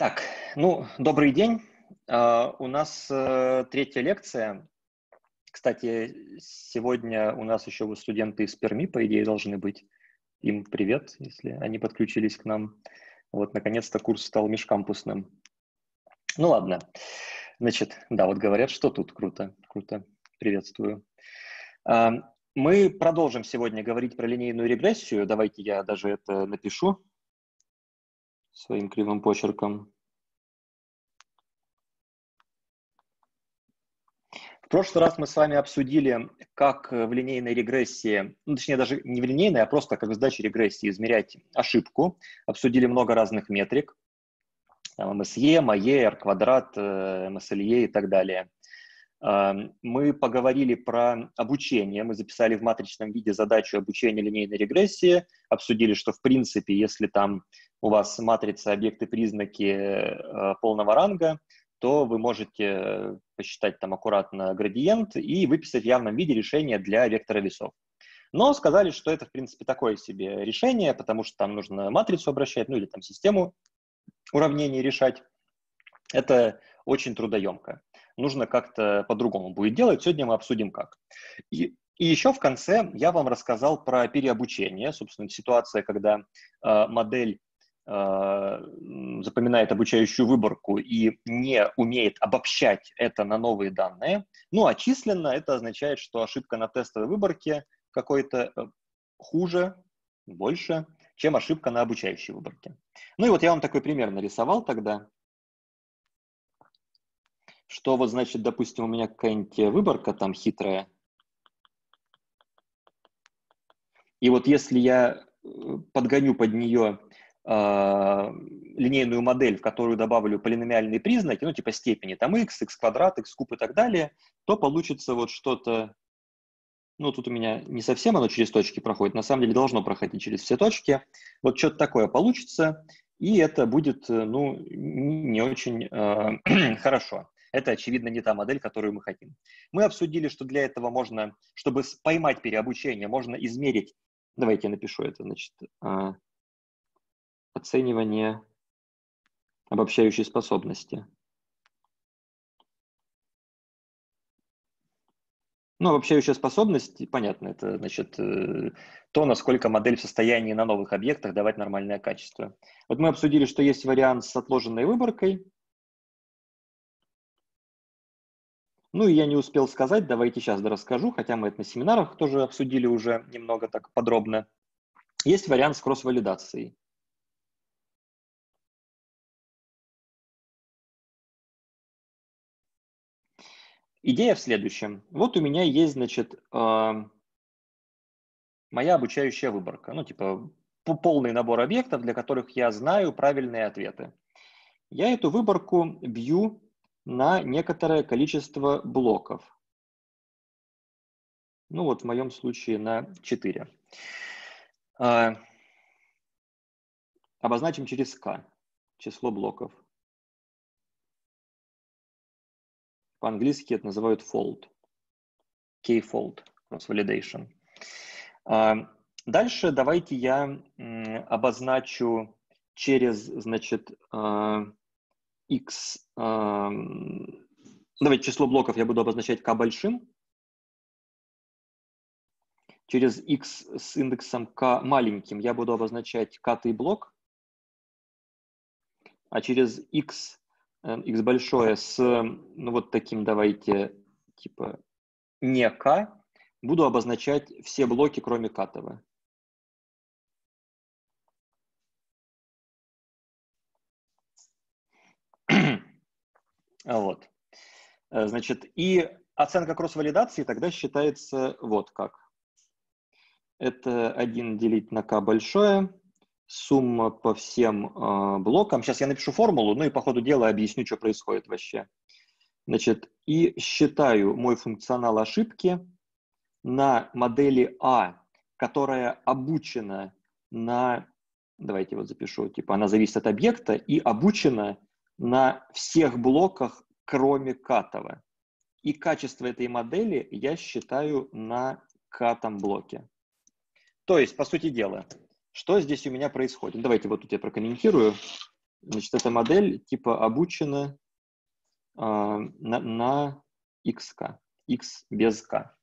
Так, ну, добрый день. Uh, у нас uh, третья лекция. Кстати, сегодня у нас еще студенты из Перми, по идее, должны быть. Им привет, если они подключились к нам. Вот, наконец-то курс стал межкампусным. Ну ладно. Значит, да, вот говорят, что тут круто, круто. Приветствую. Uh, мы продолжим сегодня говорить про линейную регрессию. Давайте я даже это напишу своим кривым почерком. В прошлый раз мы с вами обсудили, как в линейной регрессии, ну, точнее даже не в линейной, а просто как в задаче регрессии измерять ошибку. Обсудили много разных метрик. МСЕ, МАЕ, R квадрат, МСЛЕ и так далее. Эм, мы поговорили про обучение, мы записали в матричном виде задачу обучения линейной регрессии, обсудили, что в принципе, если там у вас матрица объекты признаки э, полного ранга, то вы можете посчитать там аккуратно градиент и выписать в явном виде решение для вектора весов. Но сказали, что это, в принципе, такое себе решение, потому что там нужно матрицу обращать, ну или там систему уравнений решать. Это очень трудоемко нужно как-то по-другому будет делать. Сегодня мы обсудим как. И, и еще в конце я вам рассказал про переобучение, собственно, ситуация, когда э, модель э, запоминает обучающую выборку и не умеет обобщать это на новые данные. Ну, а численно это означает, что ошибка на тестовой выборке какой-то э, хуже, больше, чем ошибка на обучающей выборке. Ну и вот я вам такой пример нарисовал тогда что вот, значит, допустим, у меня какая-нибудь выборка там хитрая, и вот если я э, подгоню под нее э, линейную модель, в которую добавлю полиномиальные признаки, ну, типа степени, там x, x квадрат, x куб и так далее, то получится вот что-то, ну, тут у меня не совсем оно через точки проходит, на самом деле должно проходить через все точки. Вот что-то такое получится, и это будет, э, ну, не очень э, хорошо. Это, очевидно, не та модель, которую мы хотим. Мы обсудили, что для этого можно, чтобы поймать переобучение, можно измерить, давайте я напишу это, значит, а, оценивание обобщающей способности. Ну, обобщающая способность, понятно, это значит э, то, насколько модель в состоянии на новых объектах давать нормальное качество. Вот мы обсудили, что есть вариант с отложенной выборкой, Ну и я не успел сказать, давайте сейчас расскажу, хотя мы это на семинарах тоже обсудили уже немного так подробно. Есть вариант с кросс-валидацией. Идея в следующем. Вот у меня есть, значит, моя обучающая выборка. Ну, типа, полный набор объектов, для которых я знаю правильные ответы. Я эту выборку бью на некоторое количество блоков. Ну вот в моем случае на 4. А, обозначим через k число блоков. По-английски это называют fold. K-fold, cross-validation. А, дальше давайте я обозначу через, значит, x, давайте число блоков я буду обозначать k большим. Через x с индексом k маленьким я буду обозначать k блок. А через x, x большое с, ну вот таким давайте, типа не k, буду обозначать все блоки, кроме катова. Вот. Э, значит, и оценка кросс-валидации тогда считается вот как. Это 1 делить на k большое, сумма по всем э, блокам. Сейчас я напишу формулу, ну и по ходу дела объясню, что происходит вообще. Значит, и считаю мой функционал ошибки на модели А, которая обучена на, давайте вот запишу, типа она зависит от объекта и обучена на всех блоках, кроме катова. И качество этой модели я считаю на катом блоке. То есть, по сути дела, что здесь у меня происходит? Давайте вот тут я прокомментирую. Значит, эта модель типа обучена э, на, на xk, x без k.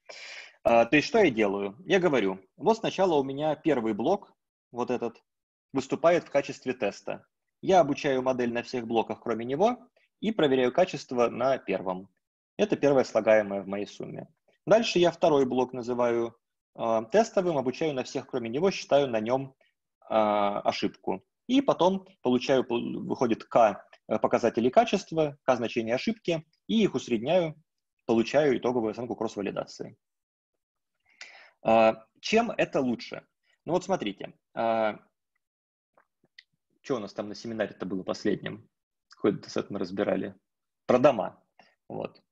Э, то есть что я делаю? Я говорю, вот сначала у меня первый блок, вот этот, выступает в качестве теста. Я обучаю модель на всех блоках, кроме него, и проверяю качество на первом. Это первое слагаемое в моей сумме. Дальше я второй блок называю э, тестовым, обучаю на всех, кроме него, считаю на нем э, ошибку. И потом получаю, выходит k э, показателей качества, k значение ошибки, и их усредняю, получаю итоговую оценку кросс-валидации. Э, чем это лучше? Ну вот смотрите, э, что у нас там на семинаре-то было последним? Какой датасет мы разбирали? Про дома. Вот.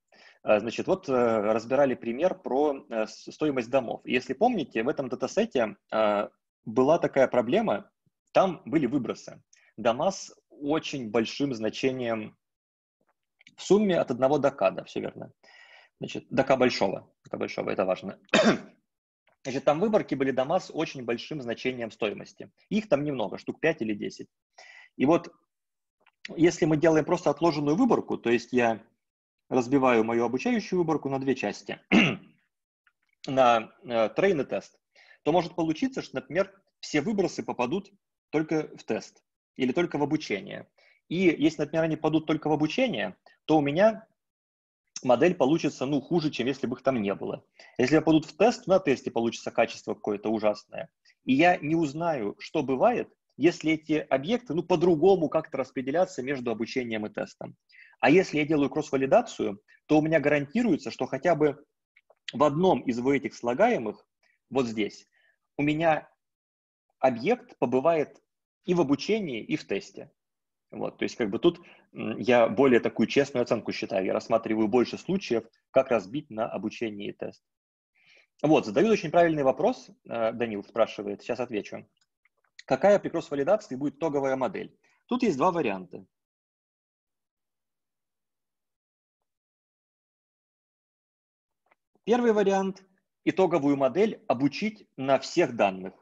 А, значит, вот э, разбирали пример про э, стоимость домов. Если помните, в этом датасете а, была такая проблема, там были выбросы. Дома с очень большим значением в сумме от 1 до да, все верно. Значит, до большого, k большого, это важно. Значит, там выборки были дома с очень большим значением стоимости. Их там немного, штук 5 или 10. И вот если мы делаем просто отложенную выборку, то есть я разбиваю мою обучающую выборку на две части, на э, трейн и тест, то может получиться, что, например, все выбросы попадут только в тест или только в обучение. И если, например, они попадут только в обучение, то у меня модель получится, ну, хуже, чем если бы их там не было. Если попадут в тест, на тесте получится качество какое-то ужасное. И я не узнаю, что бывает, если эти объекты, ну, по-другому как-то распределятся между обучением и тестом. А если я делаю кросс-валидацию, то у меня гарантируется, что хотя бы в одном из этих слагаемых, вот здесь, у меня объект побывает и в обучении, и в тесте. Вот, то есть как бы тут я более такую честную оценку считаю. Я рассматриваю больше случаев, как разбить на обучение и тест. Вот, задают очень правильный вопрос, э, Данил спрашивает, сейчас отвечу. Какая при кросс-валидации будет итоговая модель? Тут есть два варианта. Первый вариант – итоговую модель обучить на всех данных.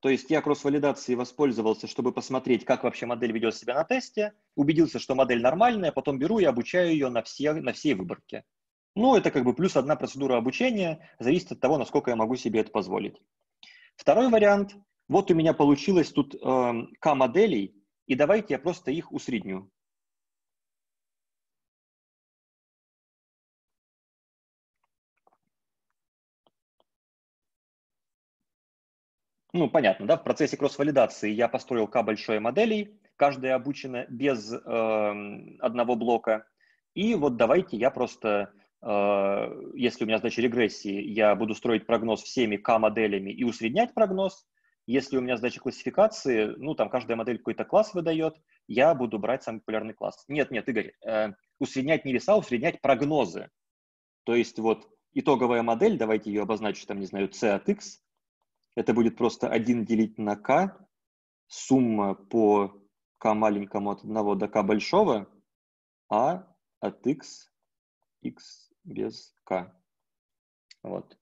То есть я кросс-валидацией воспользовался, чтобы посмотреть, как вообще модель ведет себя на тесте, убедился, что модель нормальная, потом беру и обучаю ее на, все, на всей выборке. Ну, это как бы плюс одна процедура обучения, зависит от того, насколько я могу себе это позволить. Второй вариант. Вот у меня получилось тут э, К-моделей, и давайте я просто их усредню. Ну, понятно, да, в процессе кросс-валидации я построил К большой моделей, каждая обучена без э, одного блока. И вот давайте я просто, э, если у меня задача регрессии, я буду строить прогноз всеми К-моделями и усреднять прогноз. Если у меня задача классификации, ну, там каждая модель какой-то класс выдает, я буду брать самый популярный класс. Нет, нет, Игорь, э, усреднять не веса, усреднять прогнозы. То есть вот итоговая модель, давайте ее обозначу, там, не знаю, C от X, это будет просто 1 делить на k, сумма по k маленькому от 1 до k большого, а от x, x без k. Вот.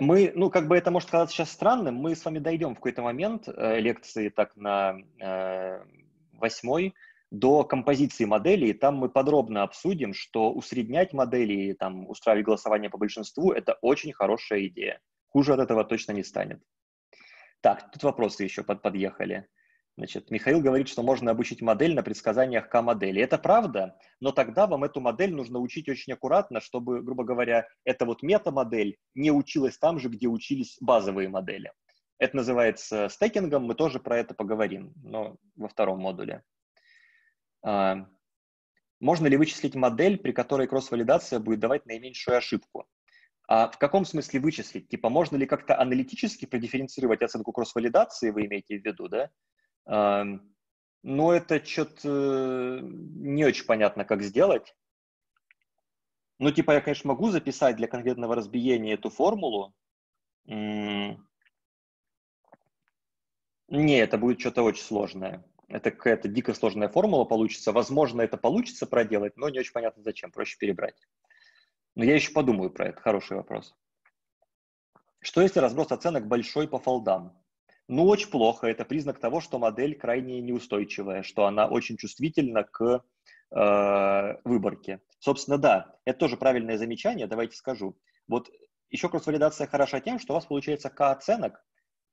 Мы, ну, как бы это может казаться сейчас странным, мы с вами дойдем в какой-то момент э, лекции так на э, восьмой, до композиции моделей, там мы подробно обсудим, что усреднять модели и там, устраивать голосование по большинству – это очень хорошая идея. Хуже от этого точно не станет. Так, тут вопросы еще под, подъехали. Значит, Михаил говорит, что можно обучить модель на предсказаниях К-модели. Это правда, но тогда вам эту модель нужно учить очень аккуратно, чтобы, грубо говоря, эта вот мета-модель не училась там же, где учились базовые модели. Это называется стекингом, мы тоже про это поговорим, но во втором модуле. А, можно ли вычислить модель, при которой кросс-валидация будет давать наименьшую ошибку? А в каком смысле вычислить? Типа, можно ли как-то аналитически продифференцировать оценку кросс-валидации, вы имеете в виду, да? А, ну, это что-то не очень понятно, как сделать. Ну, типа, я, конечно, могу записать для конкретного разбиения эту формулу. Не, это будет что-то очень сложное. Это какая-то дико сложная формула получится. Возможно, это получится проделать, но не очень понятно зачем. Проще перебрать. Но я еще подумаю про это. Хороший вопрос. Что если разброс оценок большой по фолдам? Ну, очень плохо. Это признак того, что модель крайне неустойчивая, что она очень чувствительна к э, выборке. Собственно, да, это тоже правильное замечание, давайте скажу. Вот еще кросс-валидация хороша тем, что у вас получается К оценок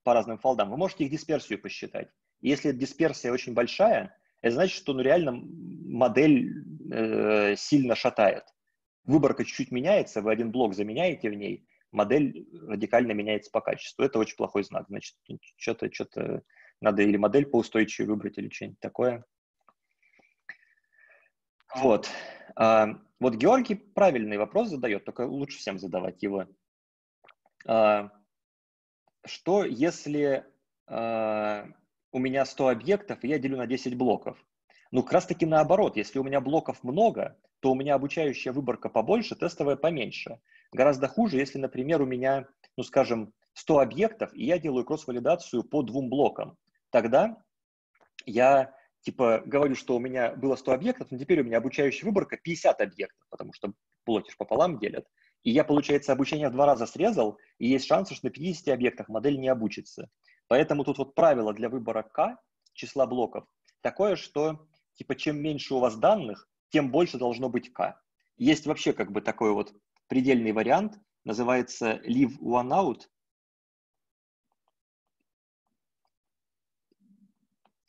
по разным фолдам. Вы можете их дисперсию посчитать. Если дисперсия очень большая, это значит, что ну, реально модель э, сильно шатает. Выборка чуть-чуть меняется, вы один блок заменяете в ней, модель радикально меняется по качеству. Это очень плохой знак. Значит, что-то что надо или модель поустойчивее выбрать, или что-нибудь такое. Вот. А, вот Георгий правильный вопрос задает, только лучше всем задавать его. А, что если а, у меня 100 объектов, и я делю на 10 блоков? Ну, как раз таки наоборот. Если у меня блоков много, то у меня обучающая выборка побольше, тестовая поменьше. Гораздо хуже, если, например, у меня, ну, скажем, 100 объектов, и я делаю кросс-валидацию по двум блокам. Тогда я, типа, говорю, что у меня было 100 объектов, но теперь у меня обучающая выборка 50 объектов, потому что ж пополам делят. И я, получается, обучение в два раза срезал, и есть шанс, что на 50 объектах модель не обучится. Поэтому тут вот правило для выбора k, числа блоков, такое, что, типа, чем меньше у вас данных, тем больше должно быть k. Есть вообще как бы такой вот предельный вариант, называется leave one out.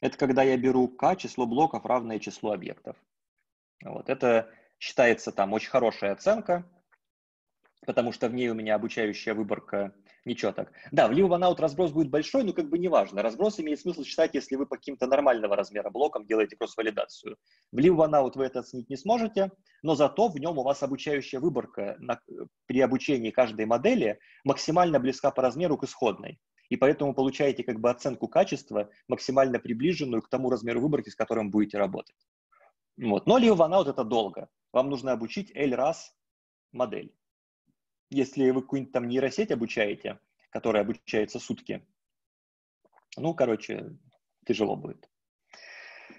Это когда я беру k, число блоков, равное числу объектов. Вот. Это считается там очень хорошая оценка, потому что в ней у меня обучающая выборка Ничего так. Да, в one out разброс будет большой, но как бы неважно. Разброс имеет смысл считать, если вы по каким-то нормального размера блокам делаете кросс-валидацию. В one out вы это оценить не сможете, но зато в нем у вас обучающая выборка на, при обучении каждой модели максимально близка по размеру к исходной. И поэтому получаете как бы оценку качества максимально приближенную к тому размеру выборки, с которым будете работать. Вот. Но one out это долго. Вам нужно обучить L раз модель если вы какую-нибудь там нейросеть обучаете, которая обучается сутки, ну, короче, тяжело будет.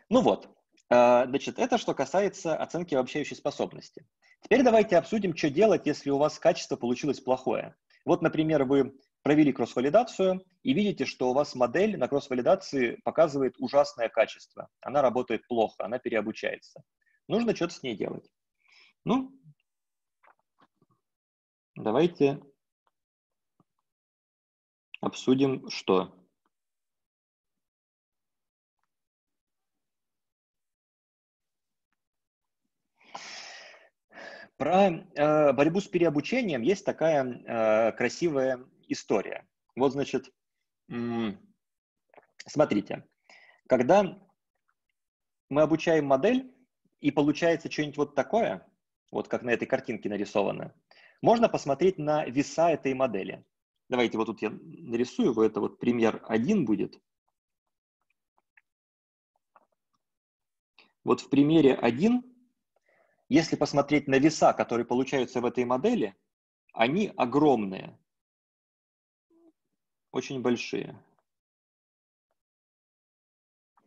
Ну вот, а, значит, это что касается оценки обобщающей способности. Теперь давайте обсудим, что делать, если у вас качество получилось плохое. Вот, например, вы провели кросс-валидацию и видите, что у вас модель на кросс-валидации показывает ужасное качество. Она работает плохо, она переобучается. Нужно что-то с ней делать. Ну, Давайте обсудим, что. Про э, борьбу с переобучением есть такая э, красивая история. Вот, значит, смотрите, когда мы обучаем модель, и получается что-нибудь вот такое, вот как на этой картинке нарисовано, можно посмотреть на веса этой модели. Давайте вот тут я нарисую, вот это вот пример один будет. Вот в примере один, если посмотреть на веса, которые получаются в этой модели, они огромные, очень большие.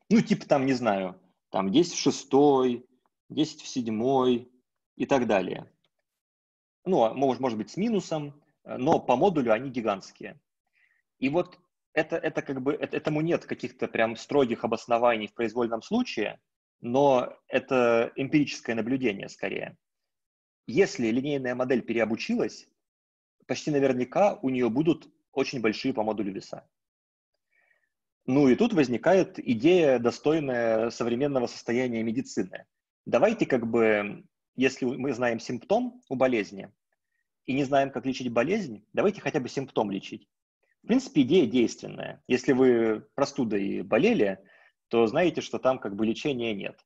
Ну, типа там, не знаю, там 10 в шестой, 10 в седьмой и так далее ну, а может, может быть, с минусом, э, но по модулю они гигантские. И вот это, это как бы, это, этому нет каких-то прям строгих обоснований в произвольном случае, но это эмпирическое наблюдение скорее. Если линейная модель переобучилась, почти наверняка у нее будут очень большие по модулю веса. Ну и тут возникает идея, достойная современного состояния медицины. Давайте как бы если мы знаем симптом у болезни и не знаем, как лечить болезнь, давайте хотя бы симптом лечить. В принципе, идея действенная. Если вы простудой болели, то знаете, что там как бы лечения нет.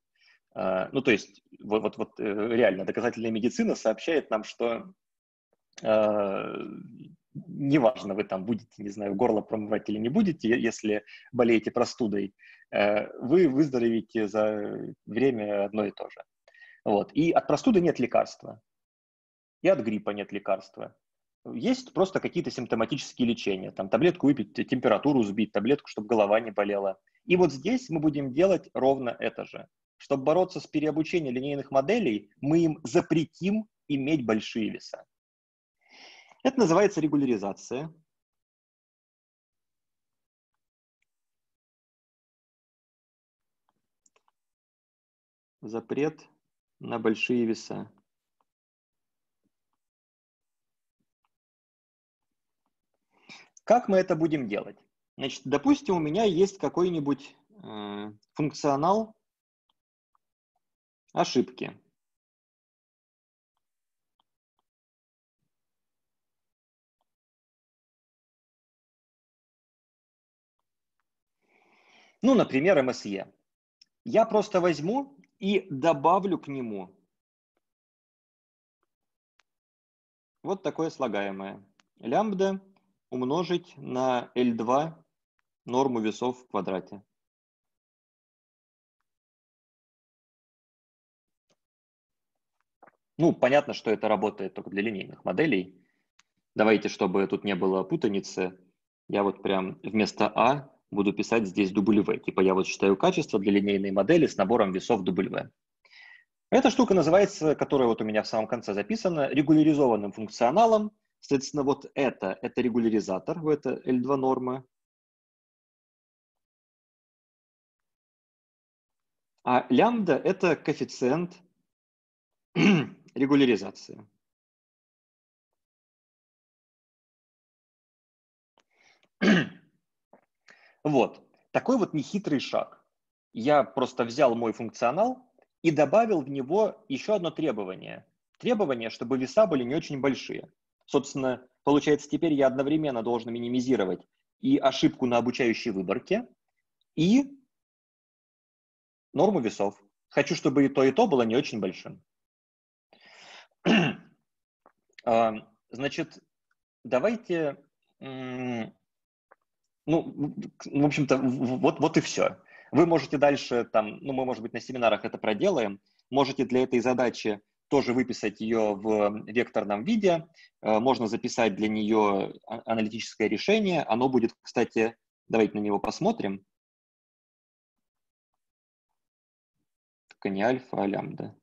А, ну, то есть, вот, вот, вот э, реально, доказательная медицина сообщает нам, что э, неважно, вы там будете, не знаю, горло промывать или не будете, если болеете простудой, э, вы выздоровеете за время одно и то же. Вот. И от простуды нет лекарства. И от гриппа нет лекарства. Есть просто какие-то симптоматические лечения. Там таблетку выпить, температуру сбить, таблетку, чтобы голова не болела. И вот здесь мы будем делать ровно это же. Чтобы бороться с переобучением линейных моделей, мы им запретим иметь большие веса. Это называется регуляризация. Запрет на большие веса. Как мы это будем делать? Значит, допустим, у меня есть какой-нибудь э, функционал ошибки. Ну, например, MSE. Я просто возьму и добавлю к нему вот такое слагаемое. Лямбда умножить на L2 норму весов в квадрате. Ну, понятно, что это работает только для линейных моделей. Давайте, чтобы тут не было путаницы, я вот прям вместо А буду писать здесь W. Типа я вот считаю качество для линейной модели с набором весов W. Эта штука называется, которая вот у меня в самом конце записана, регуляризованным функционалом. Соответственно, вот это, это регуляризатор, это L2 норма. А лямбда – это коэффициент регуляризации. Вот, такой вот нехитрый шаг. Я просто взял мой функционал и добавил в него еще одно требование. Требование, чтобы веса были не очень большие. Собственно, получается, теперь я одновременно должен минимизировать и ошибку на обучающей выборке, и норму весов. Хочу, чтобы и то, и то было не очень большим. А, значит, давайте ну, в общем-то, вот, вот и все. Вы можете дальше, там, ну, мы, может быть, на семинарах это проделаем, можете для этой задачи тоже выписать ее в векторном виде, э, можно записать для нее а, аналитическое решение, оно будет, кстати, давайте на него посмотрим. Только не альфа, а лямбда.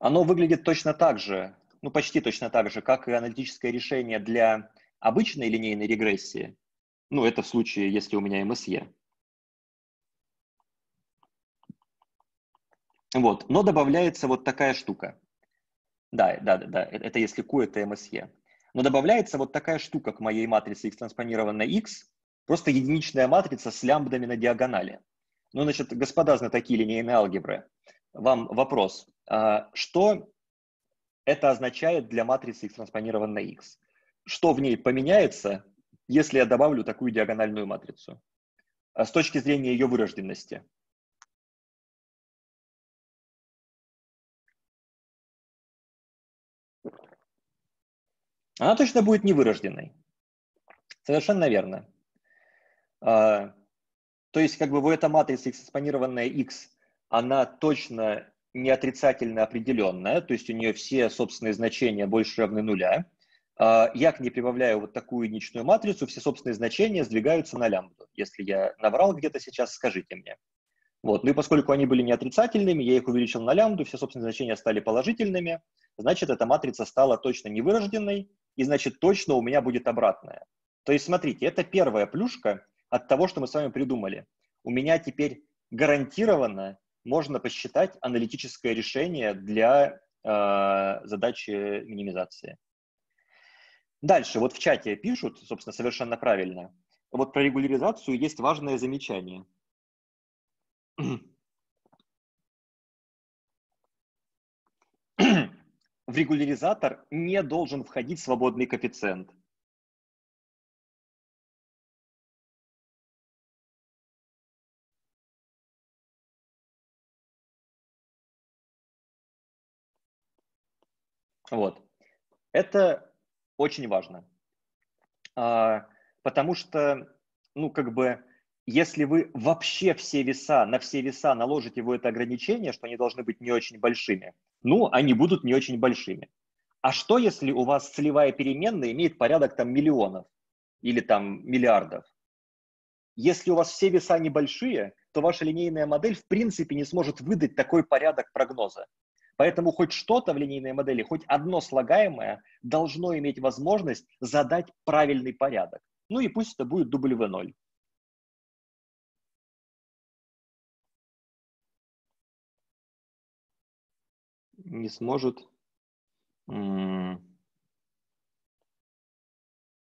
Оно выглядит точно так же, ну почти точно так же, как и аналитическое решение для обычной линейной регрессии. Ну, это в случае, если у меня МСЕ. Вот, но добавляется вот такая штука. Да, да, да, да, это если Q это МСЕ. Но добавляется вот такая штука к моей матрице x транспонированная x, просто единичная матрица с лямбдами на диагонали. Ну, значит, господа знатоки линейной алгебры, вам вопрос. А, что это означает для матрицы x транспонирован на x? Что в ней поменяется, если я добавлю такую диагональную матрицу? А с точки зрения ее вырожденности. Она точно будет невырожденной. Совершенно верно. А, то есть, как бы в эта матрица экспонированная x, она точно не отрицательно определенная, то есть у нее все собственные значения больше равны нуля. А, я к ней прибавляю вот такую единичную матрицу, все собственные значения сдвигаются на лямбду. Если я наврал где-то сейчас, скажите мне. Вот. Ну и поскольку они были не отрицательными, я их увеличил на лямбду, все собственные значения стали положительными, значит, эта матрица стала точно невырожденной, и значит, точно у меня будет обратная. То есть, смотрите, это первая плюшка от того, что мы с вами придумали. У меня теперь гарантированно можно посчитать аналитическое решение для э, задачи минимизации. Дальше, вот в чате пишут, собственно, совершенно правильно. Вот про регуляризацию есть важное замечание. В регуляризатор не должен входить свободный коэффициент. Вот. Это очень важно. А, потому что, ну, как бы, если вы вообще все веса, на все веса наложите в это ограничение, что они должны быть не очень большими, ну, они будут не очень большими. А что, если у вас целевая переменная имеет порядок там миллионов или там миллиардов? Если у вас все веса небольшие, то ваша линейная модель в принципе не сможет выдать такой порядок прогноза. Поэтому хоть что-то в линейной модели, хоть одно слагаемое должно иметь возможность задать правильный порядок. Ну и пусть это будет W0. Не сможет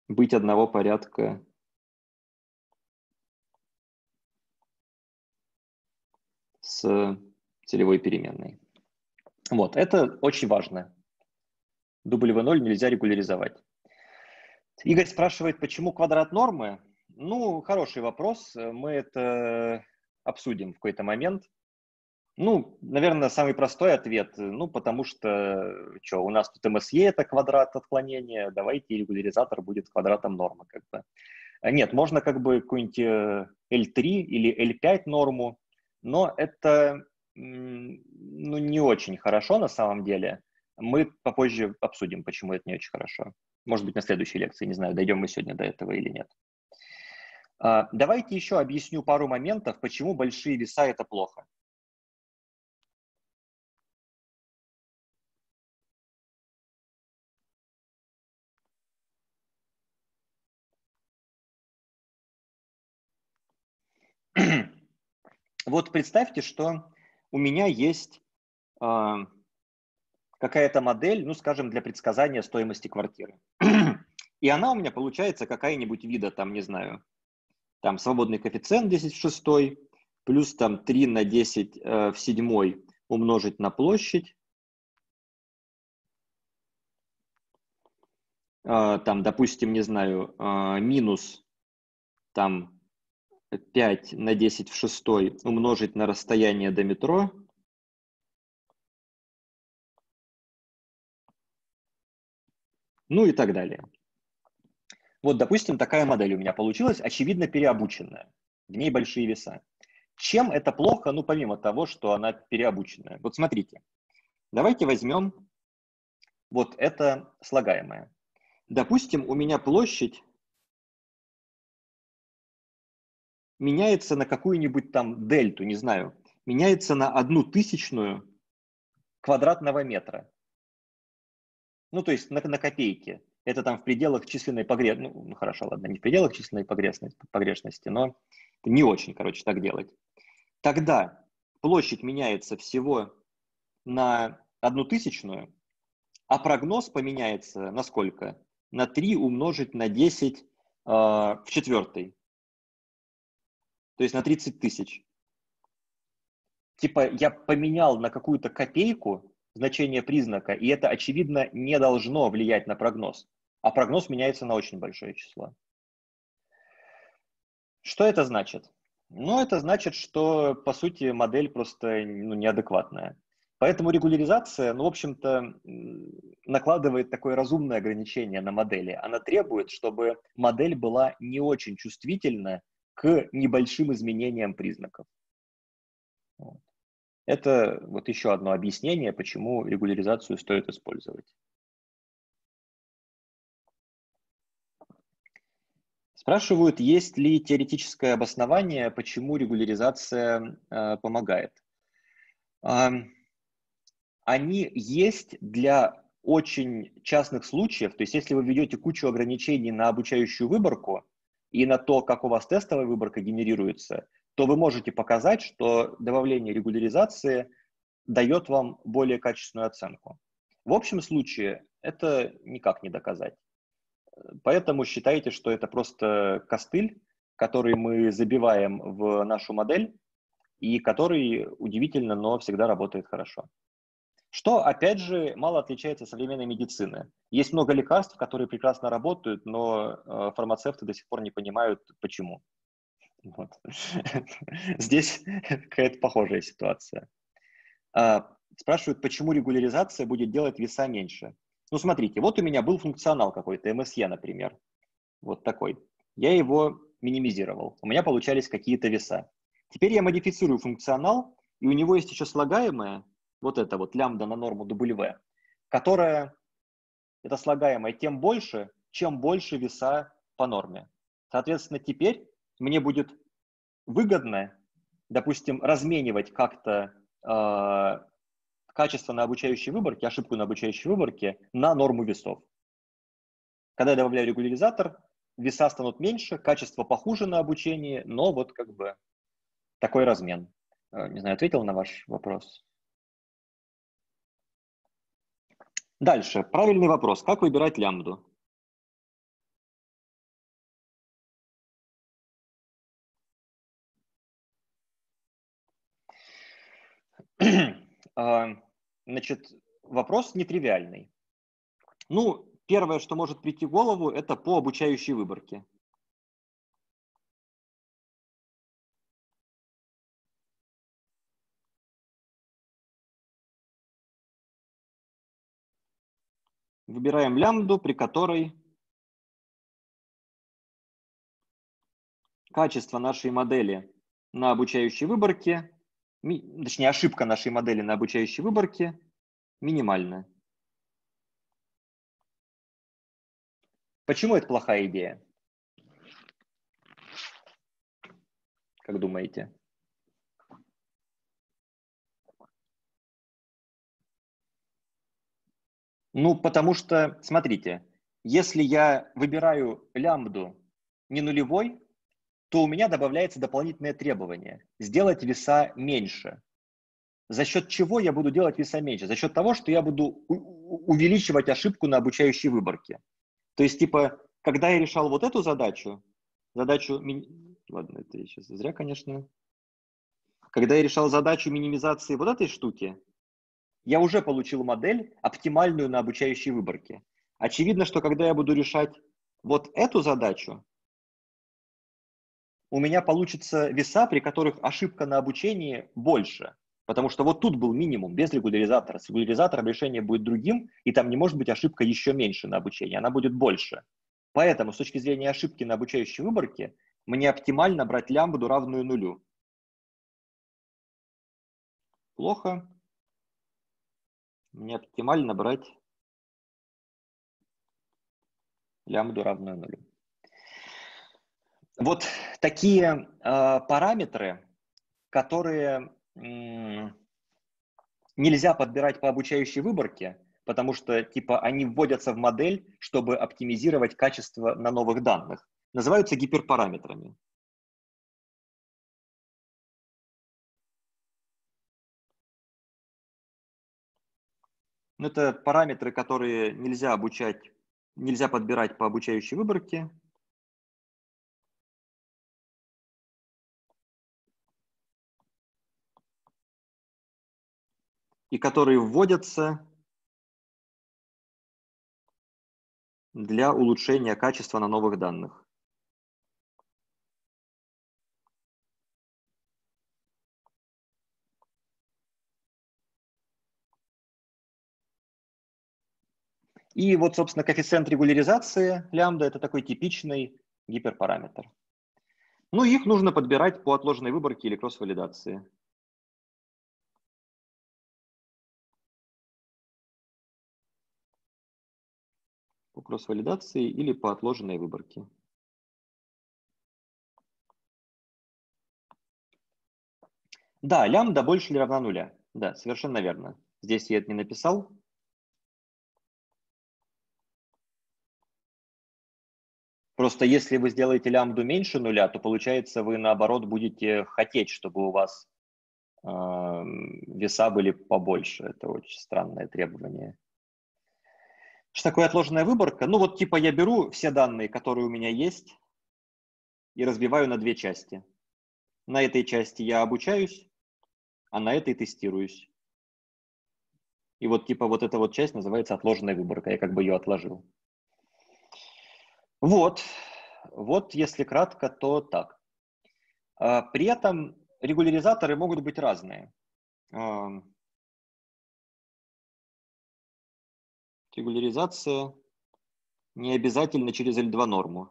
быть одного порядка с целевой переменной. Вот, это очень важно. W0 нельзя регуляризовать. Игорь спрашивает, почему квадрат нормы? Ну, хороший вопрос. Мы это обсудим в какой-то момент. Ну, наверное, самый простой ответ. Ну, потому что, что, у нас тут МСЕ это квадрат отклонения, давайте регуляризатор будет квадратом нормы, как бы. Нет, можно как бы какую-нибудь L3 э, или L5 норму, но это ну, не очень хорошо на самом деле. Мы попозже обсудим, почему это не очень хорошо. Может быть, на следующей лекции, не знаю, дойдем мы сегодня до этого или нет. А, давайте еще объясню пару моментов, почему большие веса – это плохо. Вот представьте, что у меня есть э, какая-то модель, ну, скажем, для предсказания стоимости квартиры. И она у меня получается какая-нибудь вида, там, не знаю, там свободный коэффициент 10 в 6, плюс там 3 на 10 э, в 7 умножить на площадь, э, там, допустим, не знаю, э, минус там 5 на 10 в 6 умножить на расстояние до метро. Ну и так далее. Вот, допустим, такая модель у меня получилась, очевидно переобученная. В ней большие веса. Чем это плохо, ну, помимо того, что она переобученная? Вот смотрите, давайте возьмем вот это слагаемое. Допустим, у меня площадь меняется на какую-нибудь там дельту, не знаю, меняется на одну тысячную квадратного метра. Ну, то есть на, на копейки. Это там в пределах численной погрешности. Ну, ну, хорошо, ладно, не в пределах численной погрешности, но не очень, короче, так делать. Тогда площадь меняется всего на одну тысячную, а прогноз поменяется на сколько? На 3 умножить на 10 э, в четвертой то есть на 30 тысяч. Типа я поменял на какую-то копейку значение признака, и это, очевидно, не должно влиять на прогноз. А прогноз меняется на очень большое число. Что это значит? Ну, это значит, что, по сути, модель просто ну, неадекватная. Поэтому регуляризация, ну, в общем-то, накладывает такое разумное ограничение на модели. Она требует, чтобы модель была не очень чувствительна к небольшим изменениям признаков. Вот. Это вот еще одно объяснение, почему регуляризацию стоит использовать. Спрашивают, есть ли теоретическое обоснование, почему регуляризация э, помогает. Э, они есть для очень частных случаев, то есть если вы ведете кучу ограничений на обучающую выборку, и на то, как у вас тестовая выборка генерируется, то вы можете показать, что добавление регуляризации дает вам более качественную оценку. В общем случае это никак не доказать. Поэтому считайте, что это просто костыль, который мы забиваем в нашу модель и который удивительно, но всегда работает хорошо. Что, опять же, мало отличается от современной медицины. Есть много лекарств, которые прекрасно работают, но э, фармацевты до сих пор не понимают, почему. Вот. Здесь какая-то похожая ситуация. А, спрашивают, почему регуляризация будет делать веса меньше. Ну, смотрите, вот у меня был функционал какой-то, МСЕ, например, вот такой. Я его минимизировал, у меня получались какие-то веса. Теперь я модифицирую функционал, и у него есть еще слагаемое, вот это вот лямбда на норму W, которая, это слагаемое тем больше, чем больше веса по норме. Соответственно, теперь мне будет выгодно, допустим, разменивать как-то э, качество на обучающей выборке, ошибку на обучающей выборке на норму весов. Когда я добавляю регуляризатор, веса станут меньше, качество похуже на обучении, но вот как бы такой размен. Э, не знаю, ответил на ваш вопрос? Дальше. Правильный вопрос. Как выбирать лямбду? А, значит, вопрос нетривиальный. Ну, первое, что может прийти в голову, это по обучающей выборке. Выбираем лямбду, при которой качество нашей модели на обучающей выборке, точнее ошибка нашей модели на обучающей выборке минимальная. Почему это плохая идея? Как думаете? Ну, потому что, смотрите, если я выбираю лямбду не нулевой, то у меня добавляется дополнительное требование – сделать веса меньше. За счет чего я буду делать веса меньше? За счет того, что я буду увеличивать ошибку на обучающей выборке. То есть, типа, когда я решал вот эту задачу, задачу... Ладно, это я сейчас зря, конечно. Когда я решал задачу минимизации вот этой штуки, я уже получил модель, оптимальную на обучающей выборке. Очевидно, что когда я буду решать вот эту задачу, у меня получится веса, при которых ошибка на обучении больше. Потому что вот тут был минимум без регуляризатора. С регуляризатором решение будет другим, и там не может быть ошибка еще меньше на обучении, она будет больше. Поэтому с точки зрения ошибки на обучающей выборке, мне оптимально брать лямбду равную нулю. Плохо мне оптимально брать лямбду равную нулю. Вот такие э, параметры, которые э, нельзя подбирать по обучающей выборке, потому что типа они вводятся в модель, чтобы оптимизировать качество на новых данных, называются гиперпараметрами. Ну, это параметры, которые нельзя обучать, нельзя подбирать по обучающей выборке. И которые вводятся для улучшения качества на новых данных. И вот, собственно, коэффициент регуляризации лямбда – это такой типичный гиперпараметр. Ну, их нужно подбирать по отложенной выборке или кросс-валидации. По кросс-валидации или по отложенной выборке. Да, лямбда больше или равна нуля. Да, совершенно верно. Здесь я это не написал. Просто если вы сделаете лямбду меньше нуля, то получается вы наоборот будете хотеть, чтобы у вас э, веса были побольше. Это очень странное требование. Что такое отложенная выборка? Ну вот типа я беру все данные, которые у меня есть, и разбиваю на две части. На этой части я обучаюсь, а на этой тестируюсь. И вот типа вот эта вот часть называется отложенная выборка. Я как бы ее отложил. Вот, вот если кратко, то так. А, при этом регуляризаторы могут быть разные. Регуляризация не обязательно через L2 норму.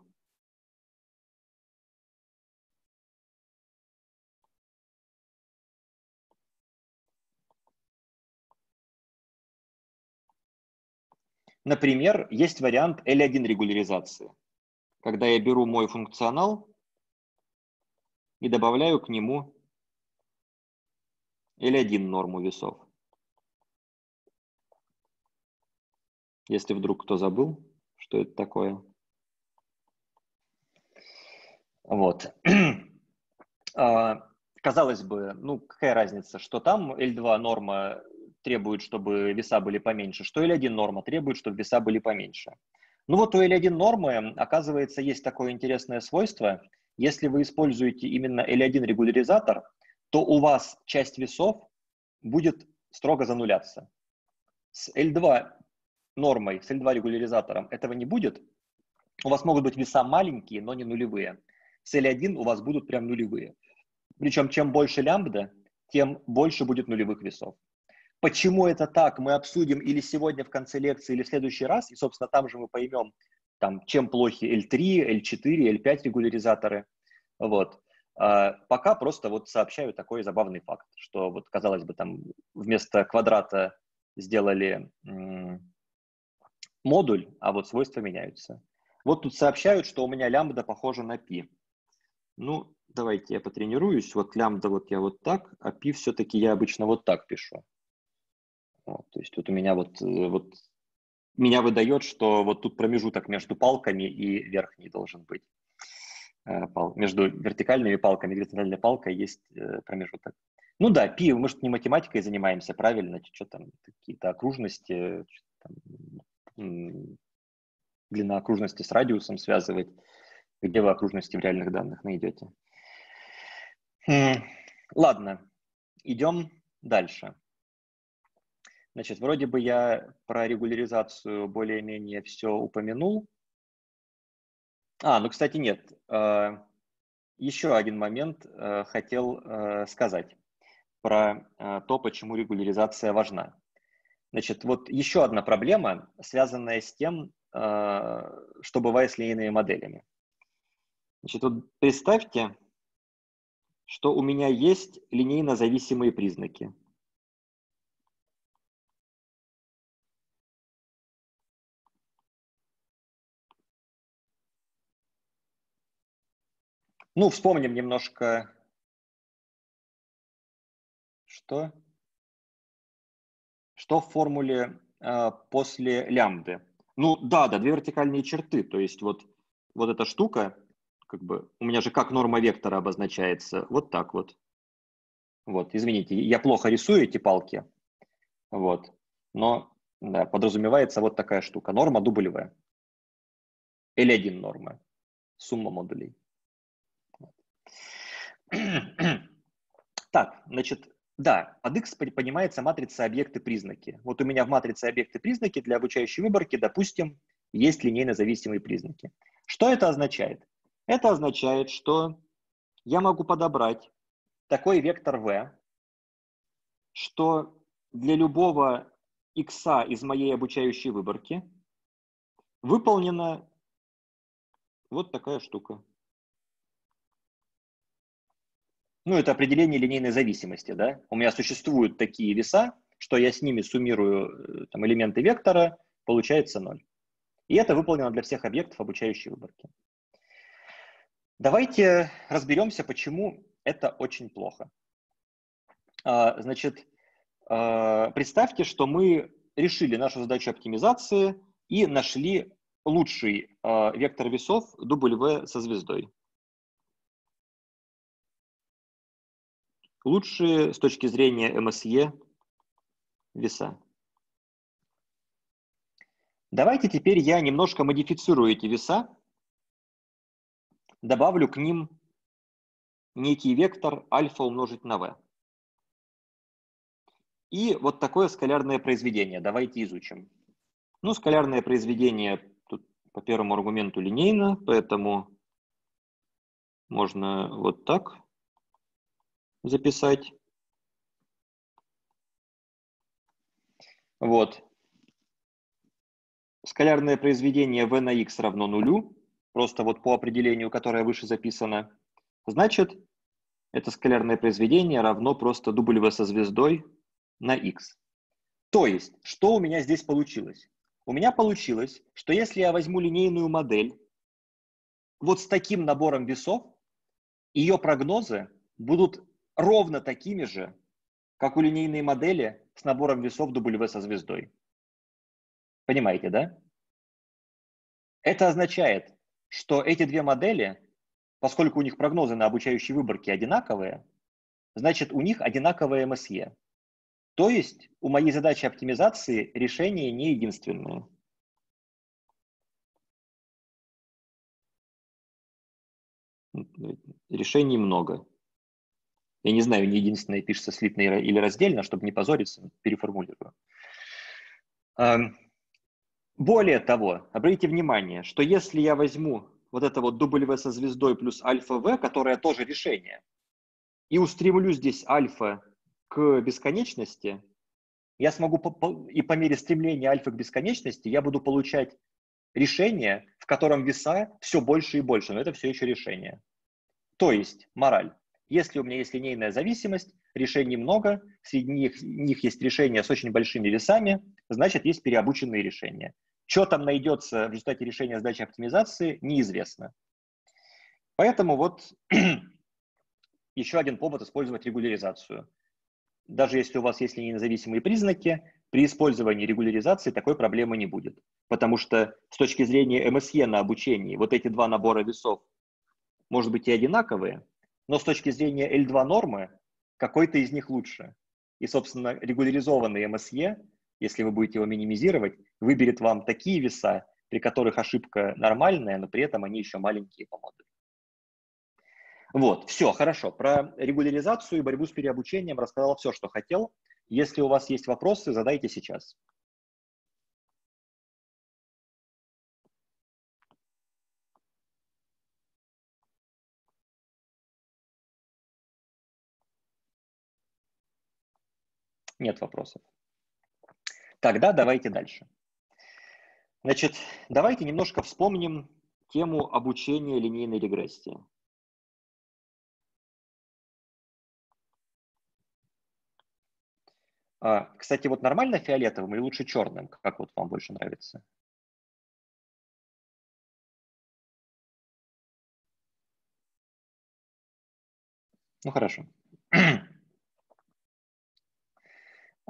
Например, есть вариант L1 регуляризации, когда я беру мой функционал и добавляю к нему L1 норму весов. Если вдруг кто забыл, что это такое. Вот. А, казалось бы, ну какая разница, что там L2 норма требует, чтобы веса были поменьше, что L1 норма требует, чтобы веса были поменьше. Ну вот у L1 нормы, оказывается, есть такое интересное свойство. Если вы используете именно L1 регуляризатор, то у вас часть весов будет строго зануляться. С L2 нормой, с L2 регуляризатором этого не будет. У вас могут быть веса маленькие, но не нулевые. С L1 у вас будут прям нулевые. Причем чем больше лямбда, тем больше будет нулевых весов. Почему это так, мы обсудим или сегодня в конце лекции, или в следующий раз, и, собственно, там же мы поймем, там, чем плохи L3, L4, L5 регуляризаторы. Вот. А пока просто вот сообщаю такой забавный факт, что вот, казалось бы, там вместо квадрата сделали модуль, а вот свойства меняются. Вот тут сообщают, что у меня лямбда похожа на π. Ну, давайте я потренируюсь. Вот лямбда вот я вот так, а π все-таки я обычно вот так пишу. Вот, то есть вот у меня вот, э, вот меня выдает, что вот тут промежуток между палками и верхний должен быть. Э, между вертикальными палками и горизонтальной палкой есть э, промежуток. Ну да, пи, мы же не математикой занимаемся, правильно, что там, какие-то окружности, там, длина окружности с радиусом связывать, где вы окружности в реальных данных найдете. Ладно, идем дальше. Значит, вроде бы я про регуляризацию более-менее все упомянул. А, ну, кстати, нет. А, Еще один момент э, хотел э, сказать про э, то, почему регуляризация важна. Значит, вот еще одна проблема, связанная с тем, э, что бывает с линейными моделями. Значит, вот представьте, что у меня есть линейно зависимые признаки. Ну, вспомним немножко что? Что в формуле э, после лямбды? Ну да, да, две вертикальные черты. То есть вот, вот эта штука, как бы, у меня же как норма вектора обозначается, вот так вот. Вот, извините, я плохо рисую эти палки. Вот, но да, подразумевается вот такая штука. Норма W. L1 норма. Сумма модулей. Так, значит, да, под X понимается матрица объекты-признаки. Вот у меня в матрице объекты-признаки для обучающей выборки, допустим, есть линейно зависимые признаки. Что это означает? Это означает, что я могу подобрать такой вектор v, что для любого x из моей обучающей выборки выполнена вот такая штука. Ну, это определение линейной зависимости, да. У меня существуют такие веса, что я с ними суммирую э, там, элементы вектора, получается ноль. И это выполнено для всех объектов обучающей выборки. Давайте разберемся, почему это очень плохо. А, значит, а, представьте, что мы решили нашу задачу оптимизации и нашли лучший а, вектор весов W со звездой. Лучшие с точки зрения МСЕ веса. Давайте теперь я немножко модифицирую эти веса, добавлю к ним некий вектор альфа умножить на v. И вот такое скалярное произведение давайте изучим. Ну, скалярное произведение тут по первому аргументу линейно, поэтому можно вот так записать. Вот. Скалярное произведение v на x равно нулю, просто вот по определению, которое выше записано. Значит, это скалярное произведение равно просто w со звездой на x. То есть, что у меня здесь получилось? У меня получилось, что если я возьму линейную модель вот с таким набором весов, ее прогнозы будут ровно такими же, как у линейной модели с набором весов W со звездой. Понимаете, да? Это означает, что эти две модели, поскольку у них прогнозы на обучающей выборке одинаковые, значит, у них одинаковое МСЕ. То есть у моей задачи оптимизации решение не единственное. Решений много. Я не знаю, не единственное пишется слитно или раздельно, чтобы не позориться, переформулирую. Более того, обратите внимание, что если я возьму вот это вот W со звездой плюс альфа V, которое тоже решение, и устремлю здесь альфа к бесконечности, я смогу, и по мере стремления альфа к бесконечности, я буду получать решение, в котором веса все больше и больше, но это все еще решение. То есть, мораль. Если у меня есть линейная зависимость, решений много, среди них, них есть решения с очень большими весами, значит, есть переобученные решения. Что там найдется в результате решения задачи оптимизации, неизвестно. Поэтому вот еще один повод использовать регуляризацию. Даже если у вас есть независимые признаки, при использовании регуляризации такой проблемы не будет. Потому что с точки зрения МСЕ на обучении вот эти два набора весов может быть и одинаковые, но с точки зрения L2 нормы какой-то из них лучше. И, собственно, регуляризованный МСЕ если вы будете его минимизировать, выберет вам такие веса, при которых ошибка нормальная, но при этом они еще маленькие по модулю. Вот, все, хорошо. Про регуляризацию и борьбу с переобучением рассказал все, что хотел. Если у вас есть вопросы, задайте сейчас. Нет вопросов. Тогда давайте дальше. Значит, давайте немножко вспомним тему обучения линейной регрессии. А, кстати, вот нормально фиолетовым или лучше черным? Как вот вам больше нравится? Ну, хорошо.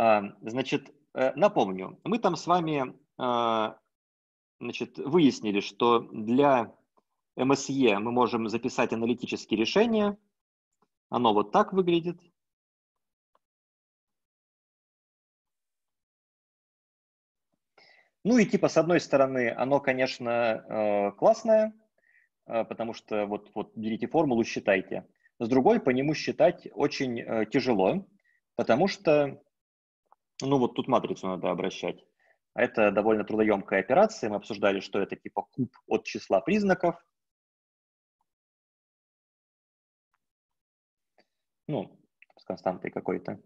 А, значит, Э, напомню, мы там с вами э, значит, выяснили, что для МСЕ мы можем записать аналитические решения. Оно вот так выглядит. Ну и типа с одной стороны оно, конечно, э, классное, потому что вот, вот берите формулу, считайте. С другой, по нему считать очень тяжело, потому что ну вот тут матрицу надо обращать. Это довольно трудоемкая операция. Мы обсуждали, что это типа куб от числа признаков. Ну, с константой какой-то.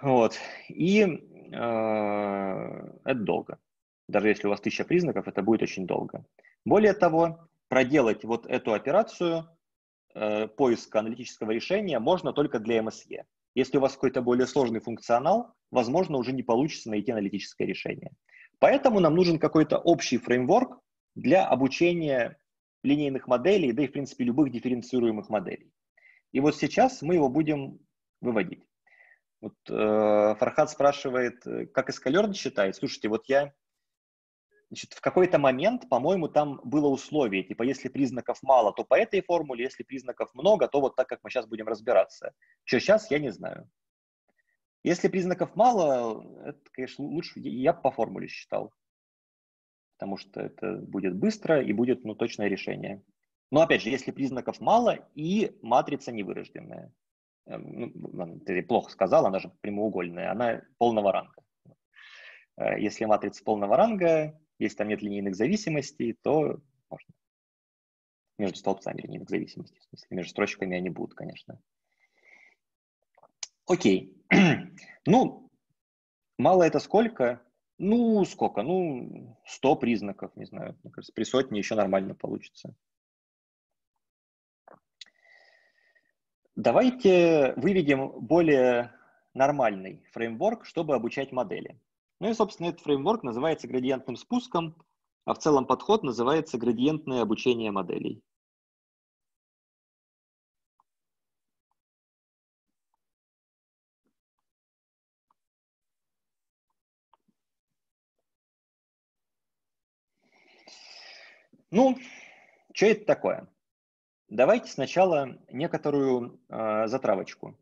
Вот. И э, это долго. Даже если у вас тысяча признаков, это будет очень долго. Более того, проделать вот эту операцию э, поиска аналитического решения можно только для МСЕ. Если у вас какой-то более сложный функционал, возможно, уже не получится найти аналитическое решение. Поэтому нам нужен какой-то общий фреймворк для обучения линейных моделей, да и, в принципе, любых дифференцируемых моделей. И вот сейчас мы его будем выводить. Вот, э, Фархад спрашивает, э, как эскалер считает. Слушайте, вот я Значит, в какой-то момент, по-моему, там было условие, типа, если признаков мало, то по этой формуле, если признаков много, то вот так, как мы сейчас будем разбираться. Что сейчас, я не знаю. Если признаков мало, это, конечно, лучше, я по формуле считал. Потому что это будет быстро и будет, ну, точное решение. Но, опять же, если признаков мало и матрица невырожденная. Эм, ну, ты плохо сказал, она же прямоугольная, она полного ранга. Э, если матрица полного ранга, если там нет линейных зависимостей, то можно между столбцами линейных зависимостей. В смысле, между строчками они будут, конечно. Окей. ну, мало это сколько? Ну, сколько? Ну, 100 признаков, не знаю. Мне кажется, при сотне еще нормально получится. Давайте выведем более нормальный фреймворк, чтобы обучать модели. Ну и, собственно, этот фреймворк называется градиентным спуском, а в целом подход называется градиентное обучение моделей. Ну, что это такое? Давайте сначала некоторую э, затравочку.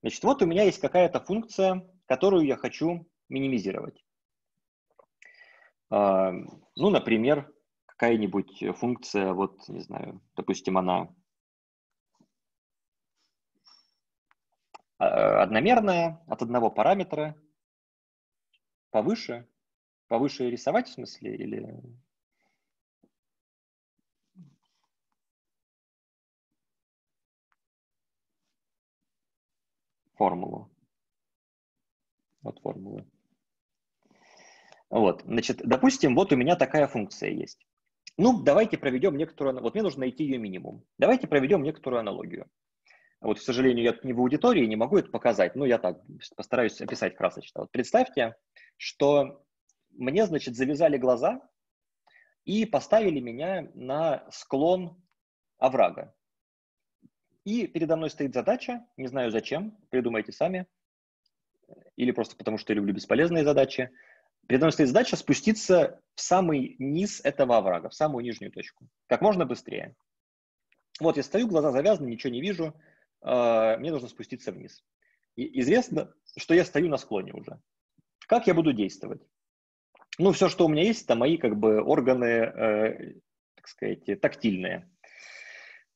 Значит, вот у меня есть какая-то функция, которую я хочу минимизировать. Э, ну, например, какая-нибудь функция, вот, не знаю, допустим, она а, одномерная от одного параметра, повыше, повыше рисовать в смысле или формулу. Вот формула. Вот, значит, допустим, вот у меня такая функция есть. Ну, давайте проведем некоторую, вот мне нужно найти ее минимум. Давайте проведем некоторую аналогию. Вот, к сожалению, я не в аудитории, не могу это показать, но я так постараюсь описать красочно. Вот представьте, что мне, значит, завязали глаза и поставили меня на склон оврага. И передо мной стоит задача, не знаю зачем, придумайте сами, или просто потому, что я люблю бесполезные задачи. Передо мной стоит задача спуститься в самый низ этого оврага, в самую нижнюю точку, как можно быстрее. Вот я стою, глаза завязаны, ничего не вижу, э, мне нужно спуститься вниз. И известно, что я стою на склоне уже. Как я буду действовать? Ну, все, что у меня есть, это мои как бы органы, э, так сказать, тактильные.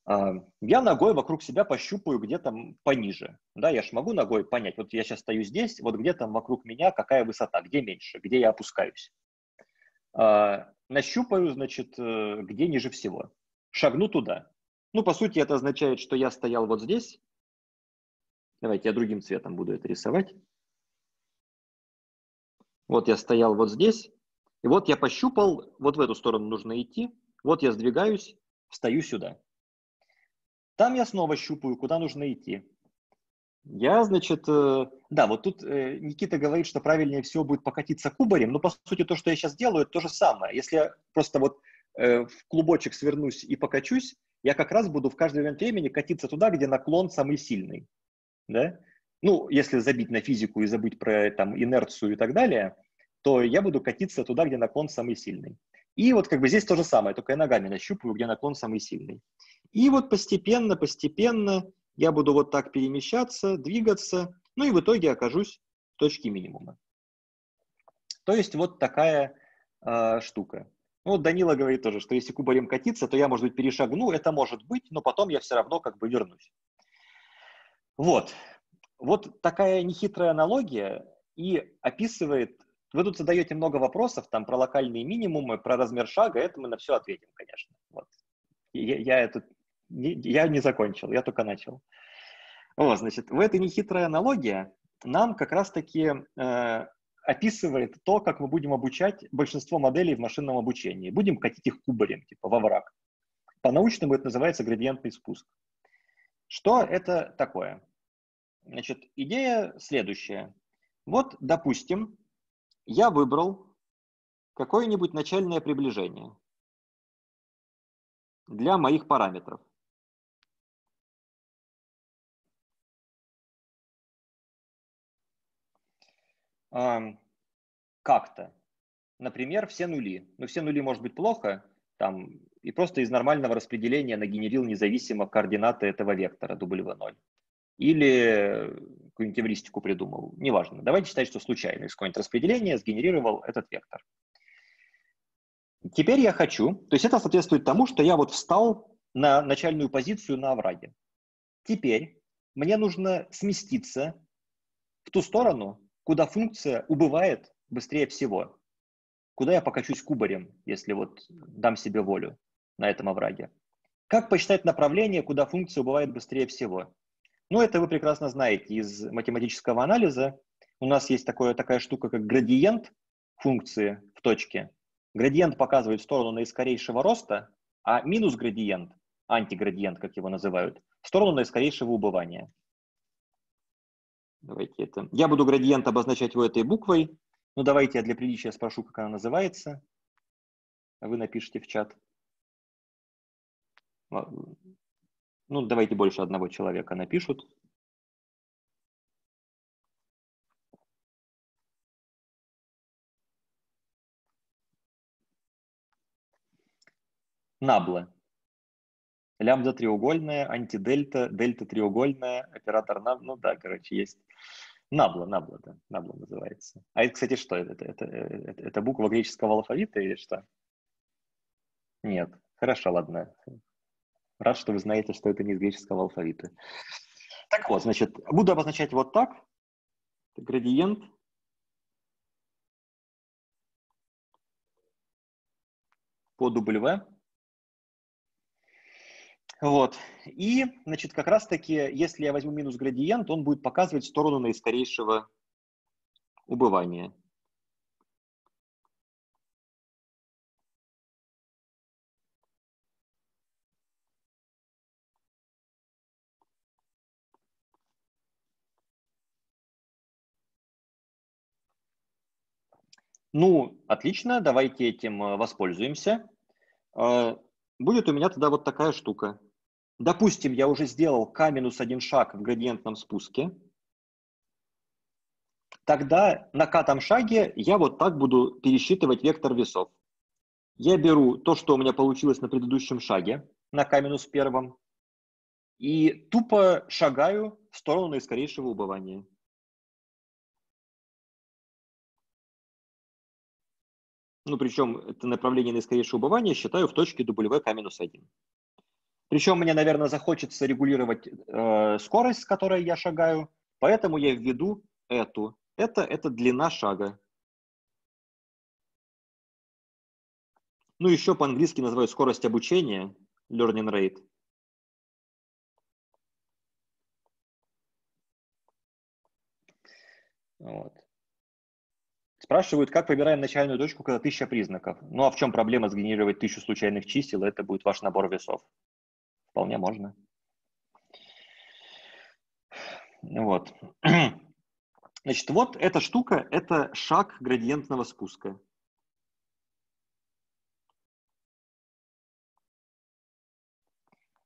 А, я ногой вокруг себя пощупаю где-то пониже. Да, я же могу ногой понять, вот я сейчас стою здесь, вот где там вокруг меня какая высота, где меньше, где я опускаюсь. А, нащупаю, значит, э, где ниже всего. Шагну туда. Ну, по сути, это означает, что я стоял вот здесь. Давайте я другим цветом буду это рисовать. Вот я стоял вот здесь. И вот я пощупал, вот в эту сторону нужно идти. Вот я сдвигаюсь, встаю сюда. Там я снова щупаю, куда нужно идти. Я, значит, э, да, вот тут э, Никита говорит, что правильнее всего будет покатиться кубарем, но по сути то, что я сейчас делаю, это то же самое. Если я просто вот э, в клубочек свернусь и покачусь, я как раз буду в каждый момент времени катиться туда, где наклон самый сильный. Да? Ну, если забить на физику и забыть про там, инерцию и так далее, то я буду катиться туда, где наклон самый сильный. И вот как бы здесь то же самое, только я ногами нащупываю, где наклон самый сильный. И вот постепенно, постепенно я буду вот так перемещаться, двигаться, ну и в итоге окажусь в точке минимума. То есть вот такая э, штука. Ну, вот Данила говорит тоже, что если кубарем катиться, то я, может быть, перешагну, это может быть, но потом я все равно как бы вернусь. Вот. Вот такая нехитрая аналогия и описывает вы тут задаете много вопросов там про локальные минимумы, про размер шага, это мы на все ответим, конечно. Вот. Я, я, это, я не закончил, я только начал. Вот, значит, в этой нехитрой аналогии нам как раз-таки э, описывает то, как мы будем обучать большинство моделей в машинном обучении. Будем катить их кубарем, типа во враг. По-научному это называется градиентный спуск. Что это такое? Значит, идея следующая. Вот, допустим, я выбрал какое-нибудь начальное приближение для моих параметров. Как-то. Например, все нули. Но все нули может быть плохо, там, и просто из нормального распределения нагенерил независимо координаты этого вектора W0 или какую-нибудь эвристику придумал, неважно. Давайте считать, что случайно из какого-нибудь распределения сгенерировал этот вектор. Теперь я хочу, то есть это соответствует тому, что я вот встал на начальную позицию на овраге. Теперь мне нужно сместиться в ту сторону, куда функция убывает быстрее всего. Куда я покачусь кубарем, если вот дам себе волю на этом овраге. Как посчитать направление, куда функция убывает быстрее всего? Ну, это вы прекрасно знаете из математического анализа. У нас есть такое, такая штука, как градиент функции в точке. Градиент показывает сторону наискорейшего роста, а минус градиент, антиградиент, как его называют, сторону наискорейшего убывания. Давайте это. Я буду градиент обозначать его этой буквой. Ну, давайте я для приличия спрошу, как она называется. А вы напишите в чат. Ну, давайте больше одного человека напишут. Набла. Лямбда треугольная, антидельта, дельта треугольная, оператор набла. Ну да, короче, есть. Набла, набла, да, набла называется. А это, кстати, что? Это, это, это, это буква греческого алфавита или что? Нет. Хорошо, ладно. Рад, что вы знаете, что это не из греческого алфавита. Так вот, значит, буду обозначать вот так. Градиент по W. Вот. И, значит, как раз-таки, если я возьму минус градиент, он будет показывать сторону наискорейшего убывания. Ну, отлично, давайте этим э, воспользуемся. Э, будет у меня тогда вот такая штука. Допустим, я уже сделал k минус один шаг в градиентном спуске. Тогда на k шаге я вот так буду пересчитывать вектор весов. Я беру то, что у меня получилось на предыдущем шаге, на k минус первом, и тупо шагаю в сторону наискорейшего убывания. Ну, причем это направление наискорейшего убывания считаю в точке WK-1. Причем мне, наверное, захочется регулировать э, скорость, с которой я шагаю, поэтому я введу эту. Это, это длина шага. Ну, еще по-английски называют скорость обучения, learning rate. Вот. Спрашивают, как выбираем начальную точку, когда тысяча признаков. Ну а в чем проблема сгенерировать тысячу случайных чисел? Это будет ваш набор весов. Вполне можно. Вот. Значит, вот эта штука – это шаг градиентного спуска.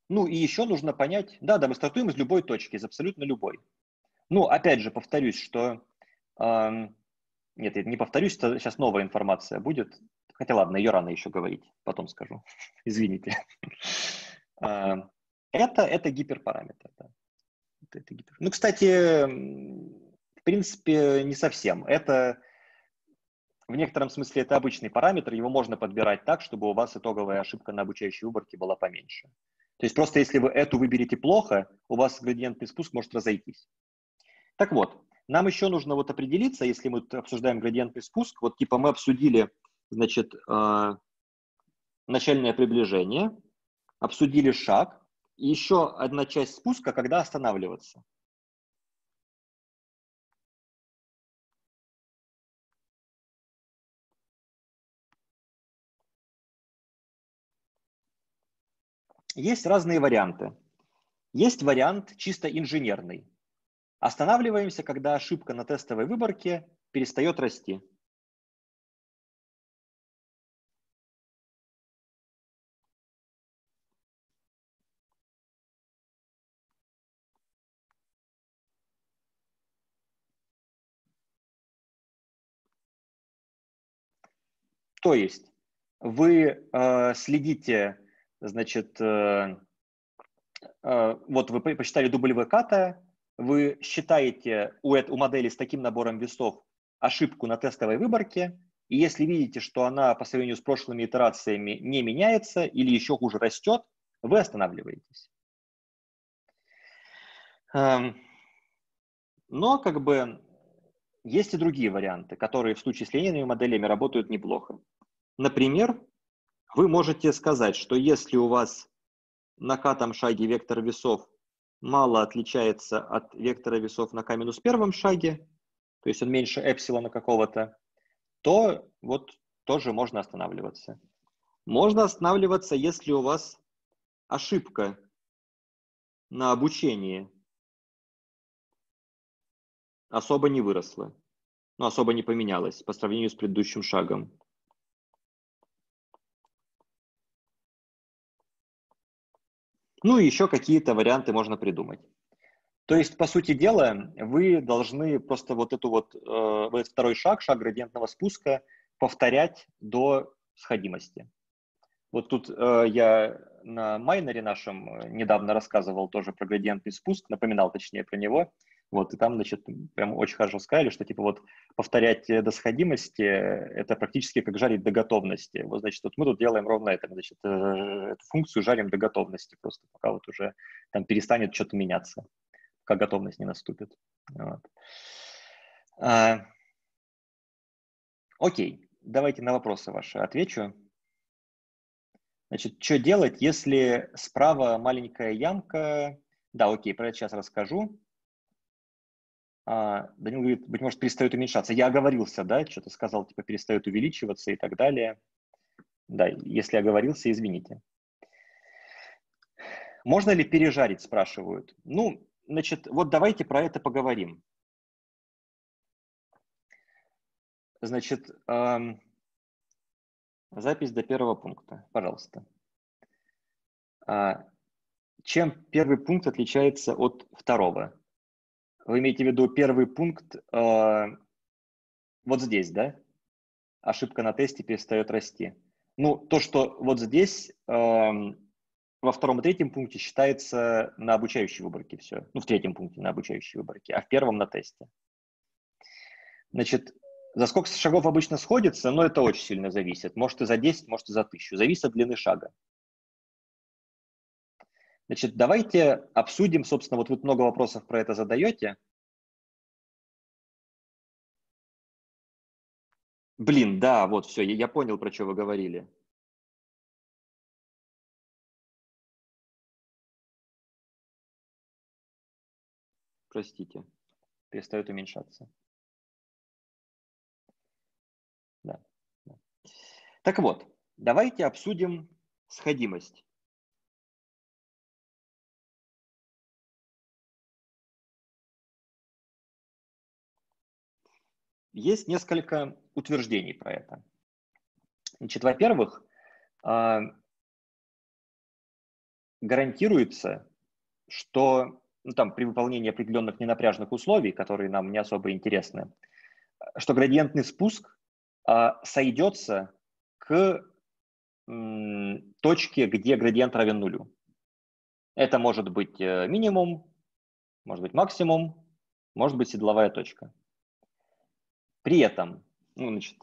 Ну и еще нужно понять, да, да, мы стартуем из любой точки, из абсолютно любой. Ну, опять же, повторюсь, что нет, я не повторюсь, это сейчас новая информация будет. Хотя ладно, ее рано еще говорить, потом скажу. Извините. А, это, это гиперпараметр. Да. Это, гипер... Ну, кстати, в принципе, не совсем. Это в некотором смысле это обычный параметр, его можно подбирать так, чтобы у вас итоговая ошибка на обучающей выборке была поменьше. То есть просто если вы эту выберете плохо, у вас градиентный спуск может разойтись. Так вот, нам еще нужно вот определиться, если мы обсуждаем градиентный спуск, вот типа мы обсудили, значит, э, начальное приближение, обсудили шаг, и еще одна часть спуска, когда останавливаться. Есть разные варианты. Есть вариант чисто инженерный. Останавливаемся, когда ошибка на тестовой выборке перестает расти. То есть вы э, следите, значит, э, э, вот вы посчитали W ката, вы считаете у, у модели с таким набором весов ошибку на тестовой выборке, и если видите, что она по сравнению с прошлыми итерациями не меняется или еще хуже растет, вы останавливаетесь. Эм, но как бы есть и другие варианты, которые в случае с линейными моделями работают неплохо. Например, вы можете сказать, что если у вас на катом шаге вектор весов мало отличается от вектора весов на k первом шаге, то есть он меньше эпсилона какого-то, то вот тоже можно останавливаться. Можно останавливаться, если у вас ошибка на обучении особо не выросла, ну, особо не поменялась по сравнению с предыдущим шагом. Ну и еще какие-то варианты можно придумать. То есть, по сути дела, вы должны просто вот эту вот, э, вот этот второй шаг, шаг градиентного спуска, повторять до сходимости. Вот тут э, я на майнере нашем э, недавно рассказывал тоже про градиентный спуск, напоминал точнее про него. Вот, и там, значит, прям очень хорошо сказали, что, типа, вот повторять до сходимости – это практически как жарить до готовности. Вот, значит, вот мы тут делаем ровно это, значит, э, эту функцию жарим до готовности просто, пока вот уже там перестанет что-то меняться, пока готовность не наступит. Вот. А, окей, давайте на вопросы ваши отвечу. Значит, что делать, если справа маленькая ямка? Да, окей, про это сейчас расскажу. А, Данил говорит, быть может, перестает уменьшаться. Я оговорился, да, что-то сказал, типа, перестает увеличиваться и так далее. Да, если оговорился, извините. Можно ли пережарить, спрашивают. Ну, значит, вот давайте про это поговорим. Значит, эм, запись до первого пункта, пожалуйста. А, чем первый пункт отличается от второго? Вы имеете в виду первый пункт э, вот здесь, да? Ошибка на тесте перестает расти. Ну, то, что вот здесь э, во втором и третьем пункте считается на обучающей выборке все. Ну, в третьем пункте на обучающей выборке, а в первом на тесте. Значит, за сколько шагов обычно сходится, но это очень сильно зависит. Может и за 10, может и за 1000. Зависит от длины шага. Значит, давайте обсудим, собственно, вот вы много вопросов про это задаете. Блин, да, вот все, я, понял, про что вы говорили. Простите, перестает уменьшаться. Да. Так вот, давайте обсудим сходимость. Есть несколько утверждений про это. Значит, во-первых, а, гарантируется, что ну, там, при выполнении определенных ненапряжных условий, которые нам не особо интересны, что градиентный спуск а, сойдется к точке, где градиент равен нулю. Это может быть э, минимум, может быть максимум, может быть седловая точка. При этом, ну, значит,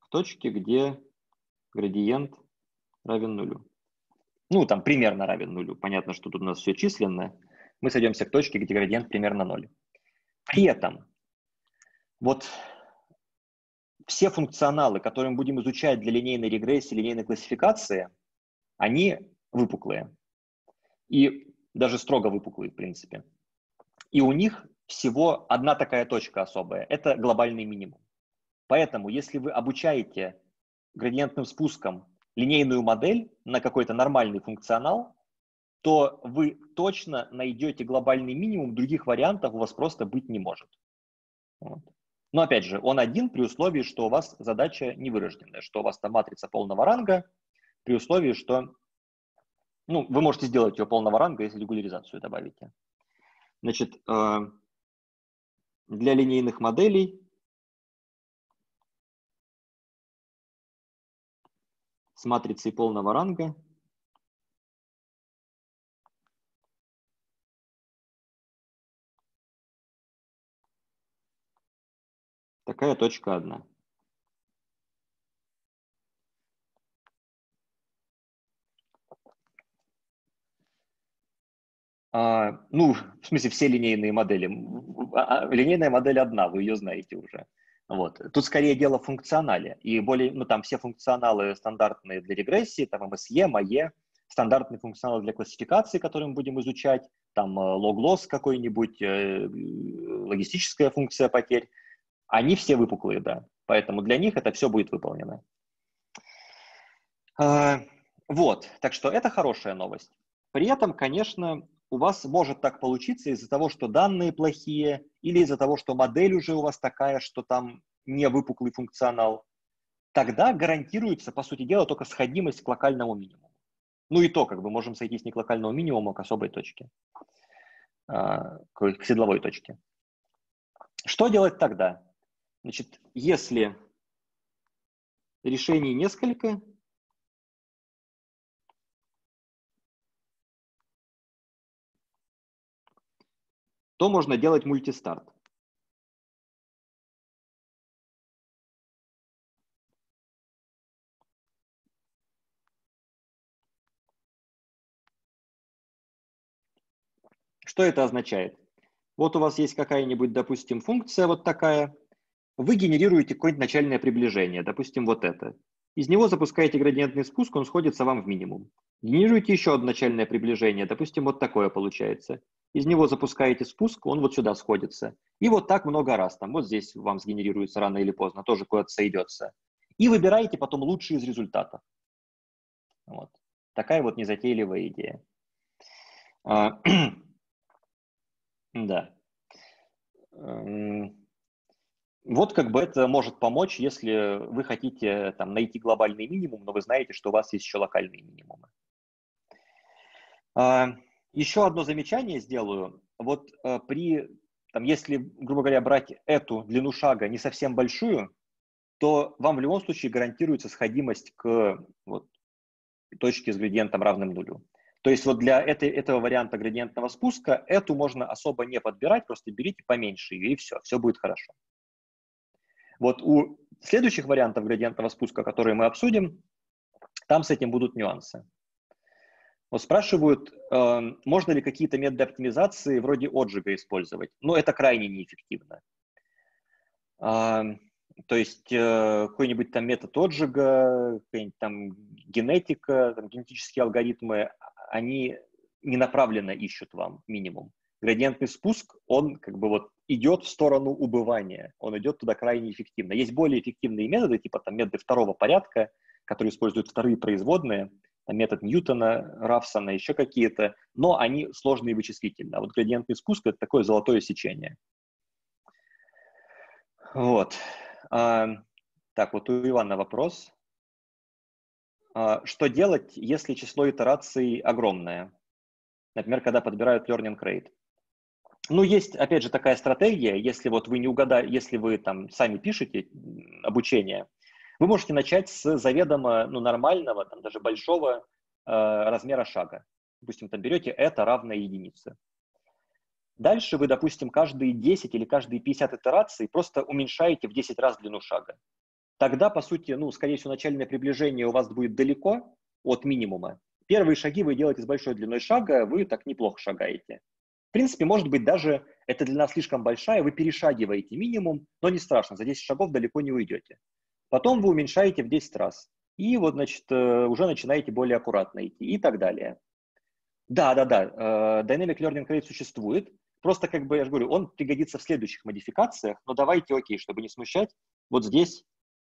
в точке, где градиент равен нулю. Ну, там примерно равен нулю. Понятно, что тут у нас все численное. Мы сойдемся к точке, где градиент примерно ноль. При этом вот все функционалы, которые мы будем изучать для линейной регрессии, линейной классификации, они выпуклые. И даже строго выпуклые, в принципе. И у них всего одна такая точка особая. Это глобальный минимум. Поэтому, если вы обучаете градиентным спуском линейную модель на какой-то нормальный функционал, то вы точно найдете глобальный минимум, других вариантов у вас просто быть не может. Вот. Но опять же, он один при условии, что у вас задача невырожденная, что у вас там матрица полного ранга, при условии, что ну, вы можете сделать ее полного ранга, если регуляризацию добавите. Значит, э, для линейных моделей с матрицей полного ранга такая точка одна. Ну, в смысле, все линейные модели. А, а, линейная модель одна, вы ее знаете уже. Вот. Тут скорее дело в функционале. И более, ну, там все функционалы стандартные для регрессии, там MSE, MAE, стандартные функционалы для классификации, которые мы будем изучать, там log-loss э, какой-нибудь, э, логистическая функция потерь, они все выпуклые, да. Поэтому для них это все будет выполнено. А, вот, так что это хорошая новость. При этом, конечно, у вас может так получиться из-за того, что данные плохие, или из-за того, что модель уже у вас такая, что там не выпуклый функционал, тогда гарантируется, по сути дела, только сходимость к локальному минимуму. Ну и то, как бы можем сойтись не к локальному минимуму, а к особой точке, а, к седловой точке. Что делать тогда? Значит, если решений несколько. То можно делать мультистарт. Что это означает? Вот у вас есть какая-нибудь, допустим, функция вот такая. Вы генерируете какое-нибудь начальное приближение, допустим, вот это. Из него запускаете градиентный спуск, он сходится вам в минимум. Генерируете еще одно начальное приближение, допустим, вот такое получается. Из него запускаете спуск, он вот сюда сходится. И вот так много раз. Там вот здесь вам сгенерируется рано или поздно, тоже куда-то сойдется. И выбираете потом лучший из результатов. Вот. Такая вот незатейливая идея. А, Да. Вот как бы это может помочь, если вы хотите там, найти глобальный минимум, но вы знаете, что у вас есть еще локальные минимумы. А, еще одно замечание сделаю. Вот э, при, там, если, грубо говоря, брать эту длину шага не совсем большую, то вам в любом случае гарантируется сходимость к вот, точке с градиентом равным нулю. То есть вот для этой, этого варианта градиентного спуска эту можно особо не подбирать, просто берите поменьше ее, и все, все будет хорошо. Вот у следующих вариантов градиентного спуска, которые мы обсудим, там с этим будут нюансы. Вот спрашивают, э, можно ли какие-то методы оптимизации вроде отжига использовать. Но это крайне неэффективно. Э, то есть э, какой-нибудь там метод отжига, там генетика, там, генетические алгоритмы, они не направленно ищут вам минимум. Градиентный спуск, он как бы вот идет в сторону убывания, он идет туда крайне эффективно. Есть более эффективные методы, типа там методы второго порядка, которые используют вторые производные, метод Ньютона, Рафсона, еще какие-то, но они сложные вычислительно. А вот градиентный спуск — это такое золотое сечение. Вот. А, так, вот у Ивана вопрос. А, что делать, если число итераций огромное? Например, когда подбирают learning rate. Ну, есть, опять же, такая стратегия, если вот вы не угадаете, если вы там сами пишете обучение, вы можете начать с заведомо ну, нормального, там даже большого э, размера шага. Допустим, там берете это равное единице. Дальше вы, допустим, каждые 10 или каждые 50 итераций просто уменьшаете в 10 раз длину шага тогда, по сути, ну, скорее всего, начальное приближение у вас будет далеко от минимума. Первые шаги вы делаете с большой длиной шага, вы так неплохо шагаете. В принципе, может быть, даже эта длина слишком большая, вы перешагиваете минимум, но не страшно, за 10 шагов далеко не уйдете. Потом вы уменьшаете в 10 раз. И вот, значит, э, уже начинаете более аккуратно идти и так далее. Да, да, да, э, Dynamic Learning Rate существует. Просто, как бы, я же говорю, он пригодится в следующих модификациях, но давайте, окей, чтобы не смущать, вот здесь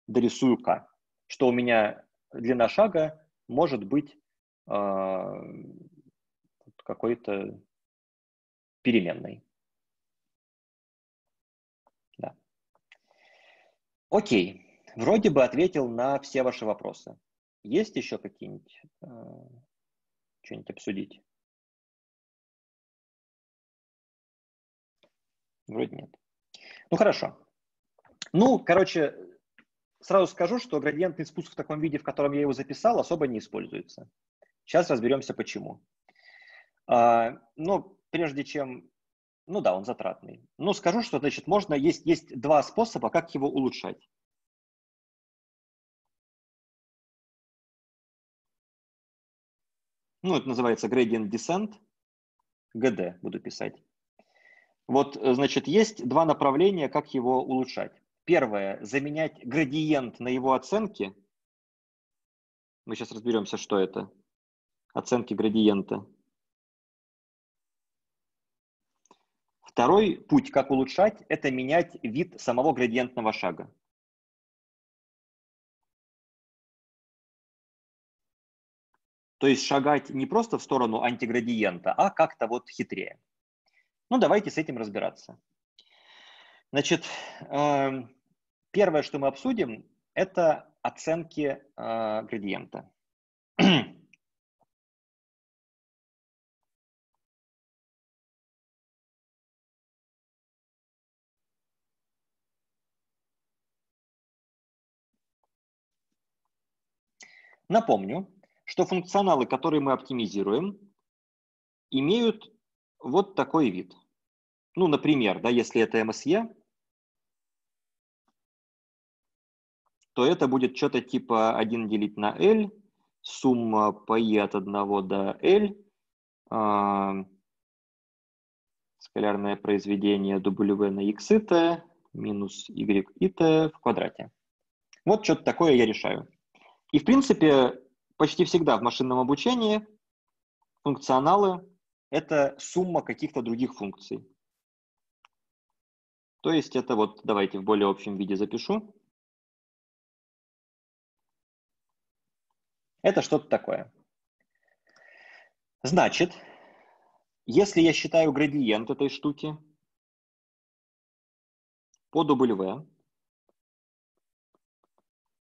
дорисую К, что у меня длина шага может быть э, какой-то переменной. Да. Окей. Вроде бы ответил на все ваши вопросы. Есть еще какие-нибудь, э, что-нибудь обсудить? Вроде нет. Ну, хорошо. Ну, короче, Сразу скажу, что градиентный спуск в таком виде, в котором я его записал, особо не используется. Сейчас разберемся, почему. А, но прежде чем... Ну да, он затратный. Но скажу, что, значит, можно... Есть, есть два способа, как его улучшать. Ну, это называется gradient descent. GD буду писать. Вот, значит, есть два направления, как его улучшать. Первое, заменять градиент на его оценки. Мы сейчас разберемся, что это. Оценки градиента. Второй путь, как улучшать, это менять вид самого градиентного шага. То есть шагать не просто в сторону антиградиента, а как-то вот хитрее. Ну, давайте с этим разбираться. Значит, эм, первое, что мы обсудим, это оценки э, градиента. Напомню, что функционалы, которые мы оптимизируем, имеют вот такой вид. Ну, например, да, если это MSE, то это будет что-то типа 1 делить на L, сумма по i от 1 до L, э, скалярное произведение W на x it минус y it в квадрате. Вот что-то такое я решаю. И, в принципе, почти всегда в машинном обучении функционалы — это сумма каких-то других функций. То есть это вот, давайте в более общем виде запишу. Это что-то такое. Значит, если я считаю градиент этой штуки по W,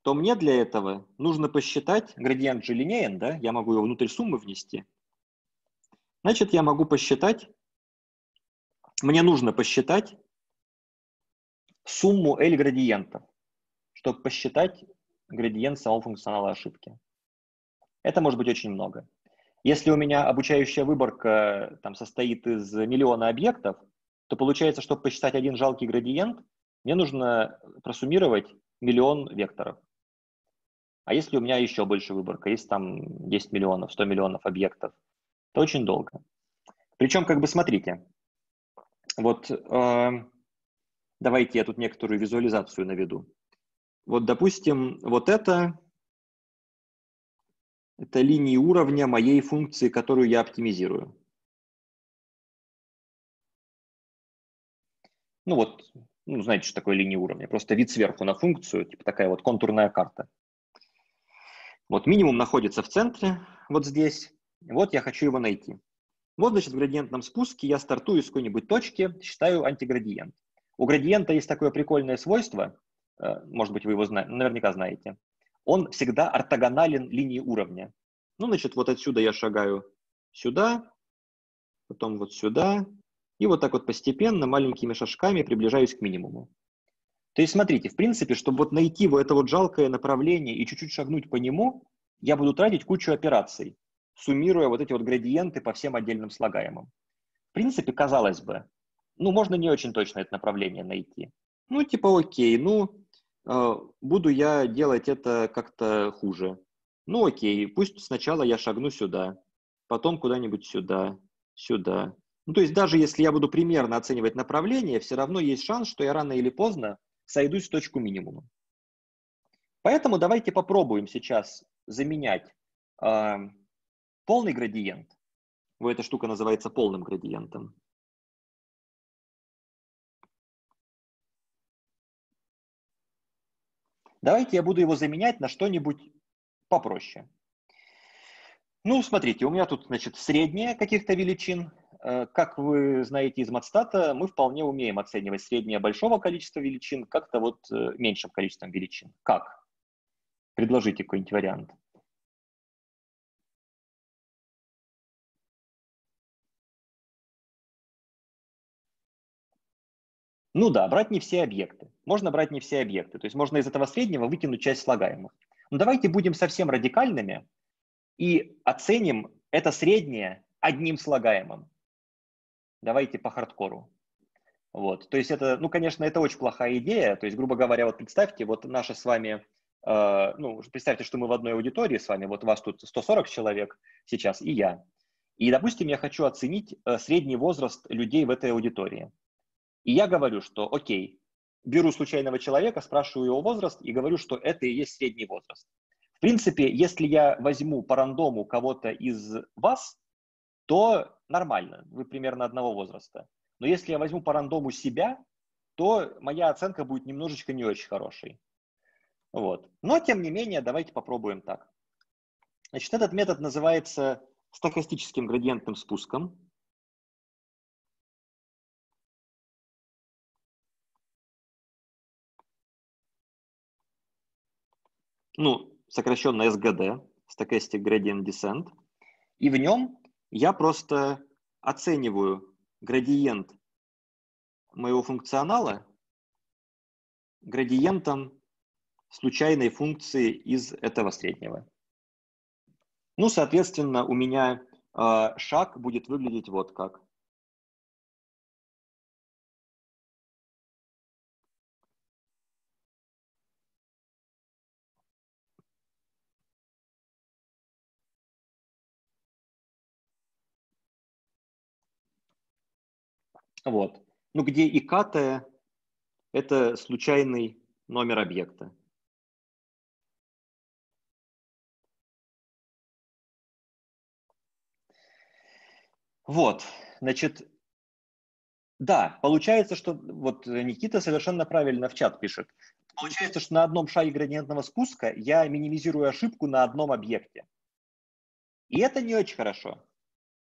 то мне для этого нужно посчитать, градиент же линейен, да, я могу его внутрь суммы внести. Значит, я могу посчитать, мне нужно посчитать сумму L градиентов, чтобы посчитать градиент самого функционала ошибки. Это может быть очень много. Если у меня обучающая выборка там, состоит из миллиона объектов, то получается, чтобы посчитать один жалкий градиент, мне нужно просуммировать миллион векторов. А если у меня еще больше выборка, есть там 10 миллионов, 100 миллионов объектов, то очень долго. Причем, как бы смотрите, вот э, давайте я тут некоторую визуализацию наведу. Вот, допустим, вот это это линии уровня моей функции, которую я оптимизирую. Ну вот, ну, знаете, что такое линия уровня? Просто вид сверху на функцию, типа такая вот контурная карта. Вот минимум находится в центре, вот здесь. Вот я хочу его найти. Вот, значит, в градиентном спуске я стартую с какой-нибудь точки, считаю антиградиент. У градиента есть такое прикольное свойство, э, может быть, вы его знаете, наверняка знаете он всегда ортогонален линии уровня. Ну, значит, вот отсюда я шагаю сюда, потом вот сюда, и вот так вот постепенно, маленькими шажками приближаюсь к минимуму. То есть, смотрите, в принципе, чтобы вот найти вот это вот жалкое направление и чуть-чуть шагнуть по нему, я буду тратить кучу операций, суммируя вот эти вот градиенты по всем отдельным слагаемым. В принципе, казалось бы, ну, можно не очень точно это направление найти. Ну, типа, окей, ну, а, буду я делать это как-то хуже. Ну окей, пусть сначала я шагну сюда, потом куда-нибудь сюда, сюда. Ну то есть даже если я буду примерно оценивать направление, все равно есть шанс, что я рано или поздно сойдусь в точку минимума. Поэтому давайте попробуем сейчас заменять э, полный градиент. Вот эта штука называется полным градиентом. Давайте я буду его заменять на что-нибудь попроще. Ну, смотрите, у меня тут, значит, среднее каких-то величин. Э, как вы знаете из Матстата, мы вполне умеем оценивать среднее большого количества величин как-то вот э, меньшим количеством величин. Как? Предложите какой-нибудь вариант. Ну да, брать не все объекты. Можно брать не все объекты. То есть можно из этого среднего выкинуть часть слагаемых. Но давайте будем совсем радикальными и оценим это среднее одним слагаемым. Давайте по хардкору. Вот. То есть это, ну, конечно, это очень плохая идея. То есть, грубо говоря, вот представьте, вот наши с вами, э, ну, представьте, что мы в одной аудитории с вами, вот вас тут 140 человек сейчас и я. И, допустим, я хочу оценить э, средний возраст людей в этой аудитории. И я говорю, что окей, беру случайного человека, спрашиваю его возраст и говорю, что это и есть средний возраст. В принципе, если я возьму по рандому кого-то из вас, то нормально, вы примерно одного возраста. Но если я возьму по рандому себя, то моя оценка будет немножечко не очень хорошей. Вот. Но, тем не менее, давайте попробуем так. Значит, этот метод называется стохастическим градиентным спуском. ну, сокращенно SGD, Stochastic Gradient Descent, и в нем я просто оцениваю градиент моего функционала градиентом случайной функции из этого среднего. Ну, соответственно, у меня э, шаг будет выглядеть вот как. Вот. Ну, где и это случайный номер объекта. Вот, значит, да, получается, что вот Никита совершенно правильно в чат пишет. Получается, что на одном шаге градиентного спуска я минимизирую ошибку на одном объекте. И это не очень хорошо.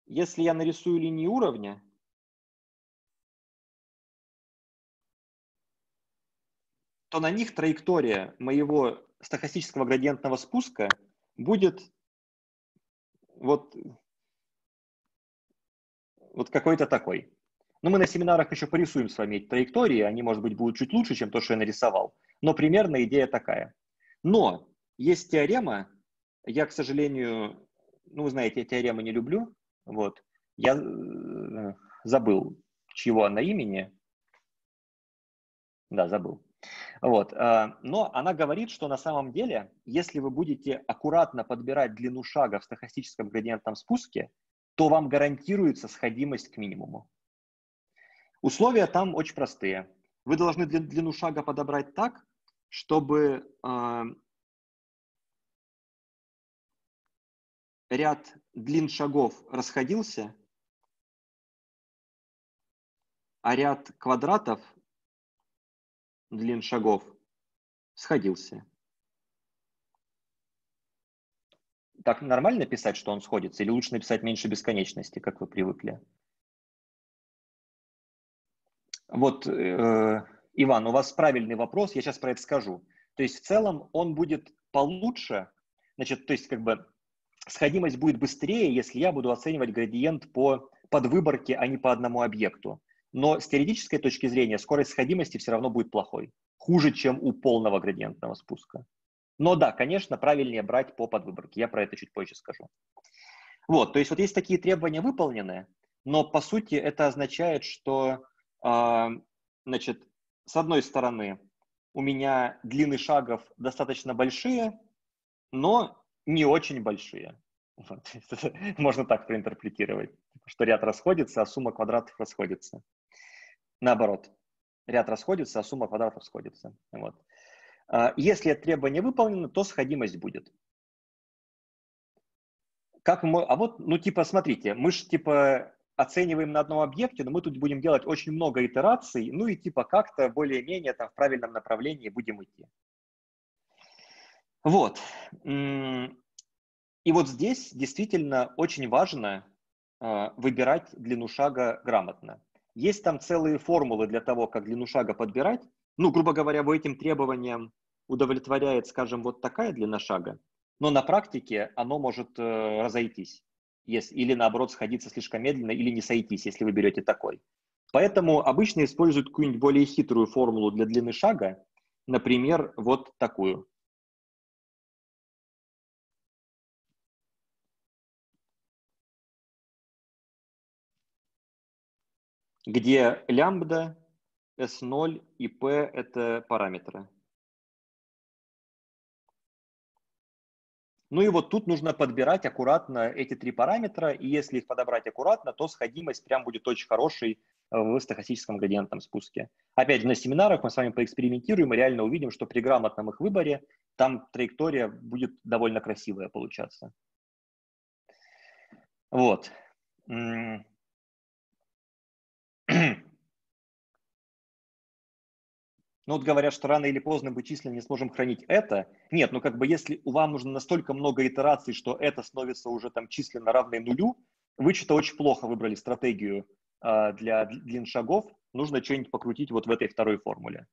Если я нарисую линии уровня, то на них траектория моего стохастического градиентного спуска будет вот, вот какой-то такой. Но мы на семинарах еще порисуем с вами эти траектории, они, может быть, будут чуть лучше, чем то, что я нарисовал. Но примерно идея такая. Но есть теорема, я, к сожалению, ну, вы знаете, я теоремы не люблю, вот, я э, забыл, чего она имени. Да, забыл. Вот. А, но она говорит, что на самом деле, если вы будете аккуратно подбирать длину шага в стохастическом градиентном спуске, то вам гарантируется сходимость к минимуму. Условия там очень простые. Вы должны длину шага подобрать так, чтобы э, ряд длин шагов расходился, а ряд квадратов длин шагов сходился. Так нормально писать, что он сходится, или лучше написать меньше бесконечности, как вы привыкли? Вот, э, Иван, у вас правильный вопрос, я сейчас про это скажу. То есть в целом он будет получше, значит, то есть как бы сходимость будет быстрее, если я буду оценивать градиент по подвыборке, а не по одному объекту но с теоретической точки зрения скорость сходимости все равно будет плохой, хуже, чем у полного градиентного спуска. Но да, конечно, правильнее брать по подвыборке, я про это чуть позже скажу. Вот, то есть вот есть такие требования выполнены, но по сути это означает, что, э, значит, с одной стороны, у меня длины шагов достаточно большие, но не очень большие. Вот. Можно так проинтерпретировать, что ряд расходится, а сумма квадратов расходится. Наоборот, ряд расходится, а сумма квадратов сходится. Вот. А, если требование выполнено, то сходимость будет. Как мы, а вот, ну типа, смотрите, мы же типа оцениваем на одном объекте, но мы тут будем делать очень много итераций, ну и типа как-то более-менее там в правильном направлении будем идти. Вот. И вот здесь действительно очень важно э, выбирать длину шага грамотно. Есть там целые формулы для того, как длину шага подбирать. Ну, грубо говоря, по этим требованиям удовлетворяет, скажем, вот такая длина шага, но на практике оно может э, разойтись, если, или наоборот сходиться слишком медленно, или не сойтись, если вы берете такой. Поэтому обычно используют какую-нибудь более хитрую формулу для длины шага, например, вот такую. Где лямбда, S0 и P – это параметры. Ну и вот тут нужно подбирать аккуратно эти три параметра, и если их подобрать аккуратно, то сходимость прям будет очень хорошей в стохастическом градиентном спуске. Опять же, на семинарах мы с вами поэкспериментируем и реально увидим, что при грамотном их выборе там траектория будет довольно красивая получаться. Вот. Ну вот говорят, что рано или поздно мы численно не сможем хранить это. Нет, ну как бы если вам нужно настолько много итераций, что это становится уже там численно равной нулю, вы что-то очень плохо выбрали стратегию э, для длин шагов. Нужно что-нибудь покрутить вот в этой второй формуле.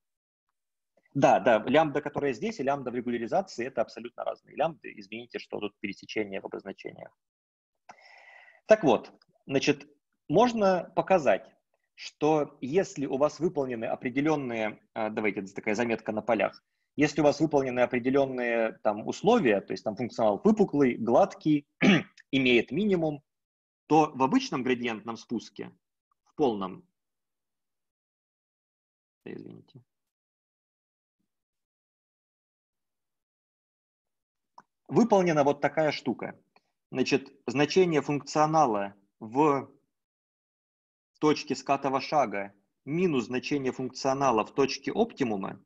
Да, да, лямбда, которая здесь, и лямбда в регуляризации, это абсолютно разные лямбды. Извините, что тут пересечение в обозначениях. Так вот, значит, можно показать, что если у вас выполнены определенные, а, давайте, это такая заметка на полях, Если у вас выполнены определенные там условия, то есть там функционал выпуклый, гладкий, имеет минимум, то в обычном градиентном спуске, в полном, извините, выполнена вот такая штука. Значит, значение функционала в точке скатого шага минус значение функционала в точке оптимума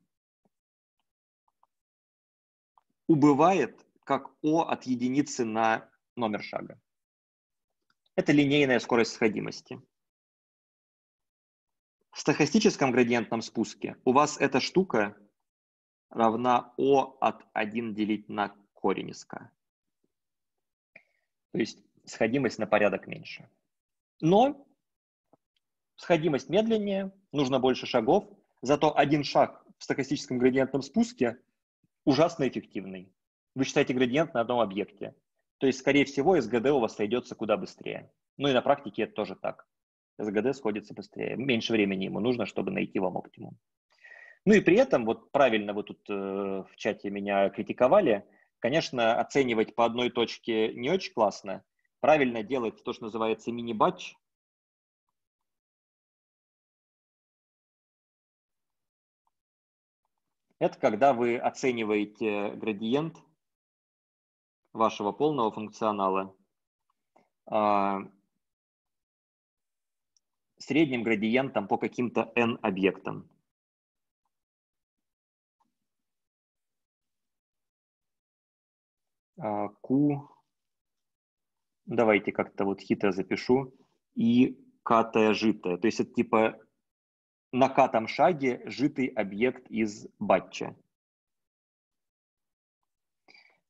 убывает как О от единицы на номер шага. Это линейная скорость сходимости. В стохастическом градиентном спуске у вас эта штука равна О от 1 делить на корень из k. То есть сходимость на порядок меньше. Но сходимость медленнее, нужно больше шагов, зато один шаг в стохастическом градиентном спуске ужасно эффективный. Вы считаете градиент на одном объекте. То есть, скорее всего, СГД у вас сойдется куда быстрее. Ну и на практике это тоже так. СГД сходится быстрее. Меньше времени ему нужно, чтобы найти вам оптимум. Ну и при этом, вот правильно вы тут э, в чате меня критиковали, конечно, оценивать по одной точке не очень классно. Правильно делать то, что называется мини-батч. Это когда вы оцениваете градиент вашего полного функционала а, средним градиентом по каким-то n объектам. А, Q, давайте как-то вот хитро запишу, и катая житая. То есть это типа на катом шаге житый объект из батча.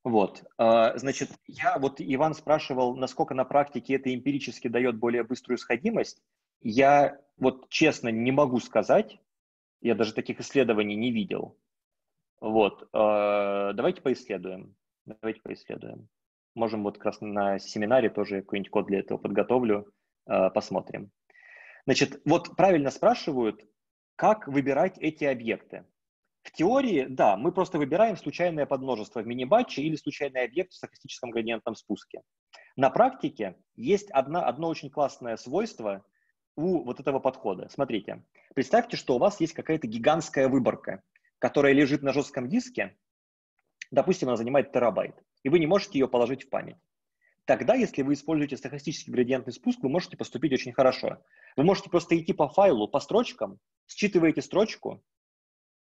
Вот, а, значит, я вот Иван спрашивал, насколько на практике это эмпирически дает более быструю сходимость. Я вот честно не могу сказать, я даже таких исследований не видел. Вот, а, давайте поисследуем. Давайте поисследуем. Можем вот как раз на семинаре тоже какой-нибудь код для этого подготовлю, а, посмотрим. Значит, вот правильно спрашивают, как выбирать эти объекты. В теории, да, мы просто выбираем случайное подмножество в мини-батче или случайный объект в стохастическом градиентном спуске. На практике есть одна, одно очень классное свойство у вот этого подхода. Смотрите, представьте, что у вас есть какая-то гигантская выборка, которая лежит на жестком диске, допустим, она занимает терабайт, и вы не можете ее положить в память. Тогда, если вы используете стохастический градиентный спуск, вы можете поступить очень хорошо. Вы можете просто идти по файлу, по строчкам, считываете строчку,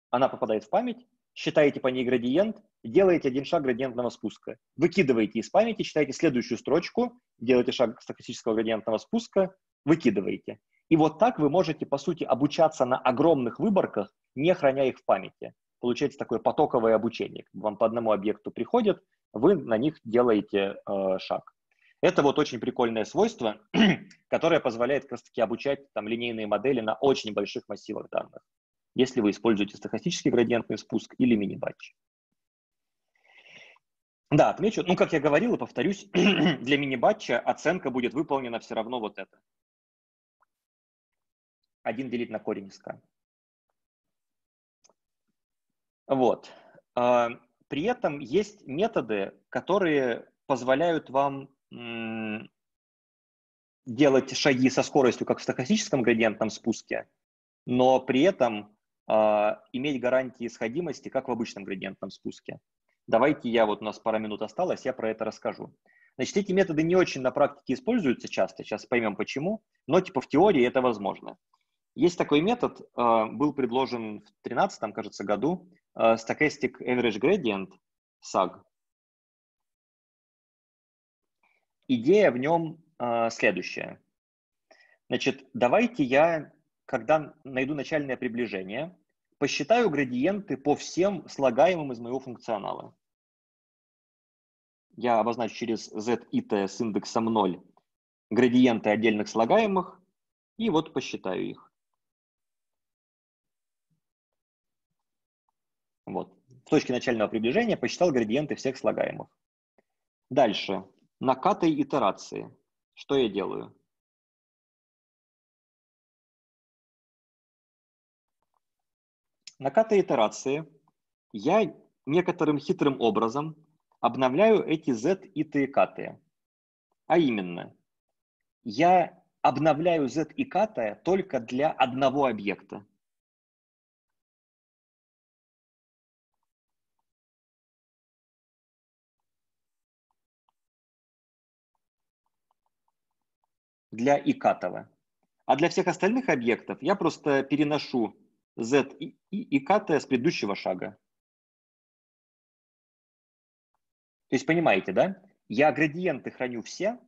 она попадает в память, считаете по ней градиент, делаете один шаг градиентного спуска, выкидываете из памяти, читаете следующую строчку, делаете шаг стохастического градиентного спуска, выкидываете. И вот так вы можете, по сути, обучаться на огромных выборках, не храня их в памяти. Получается такое потоковое обучение. Вам по одному объекту приходит, вы на них делаете э, шаг. Это вот очень прикольное свойство, которое позволяет как раз таки обучать там, линейные модели на очень больших массивах данных, если вы используете стохастический градиентный спуск или мини-батч. Да, отмечу, ну, как я говорил и повторюсь, для мини-батча оценка будет выполнена все равно вот это. 1 делить на корень из k. Вот. При этом есть методы, которые позволяют вам делать шаги со скоростью, как в стохастическом градиентном спуске, но при этом э, иметь гарантии сходимости, как в обычном градиентном спуске. Давайте я, вот у нас пара минут осталось, я про это расскажу. Значит, эти методы не очень на практике используются часто, сейчас поймем почему, но типа в теории это возможно. Есть такой метод, э, был предложен в 2013, кажется, году, Stochastic Average Gradient, SAG. Идея в нем э, следующая. Значит, давайте я, когда найду начальное приближение, посчитаю градиенты по всем слагаемым из моего функционала. Я обозначу через z и t с индексом 0 градиенты отдельных слагаемых и вот посчитаю их. Вот. В точке начального приближения посчитал градиенты всех слагаемых. Дальше. На катой итерации. Что я делаю? На катой итерации я некоторым хитрым образом обновляю эти z и t катые. А именно, я обновляю z и катая только для одного объекта. Для икатова. А для всех остальных объектов я просто переношу z и, и, и катая с предыдущего шага. То есть понимаете, да? Я градиенты храню все,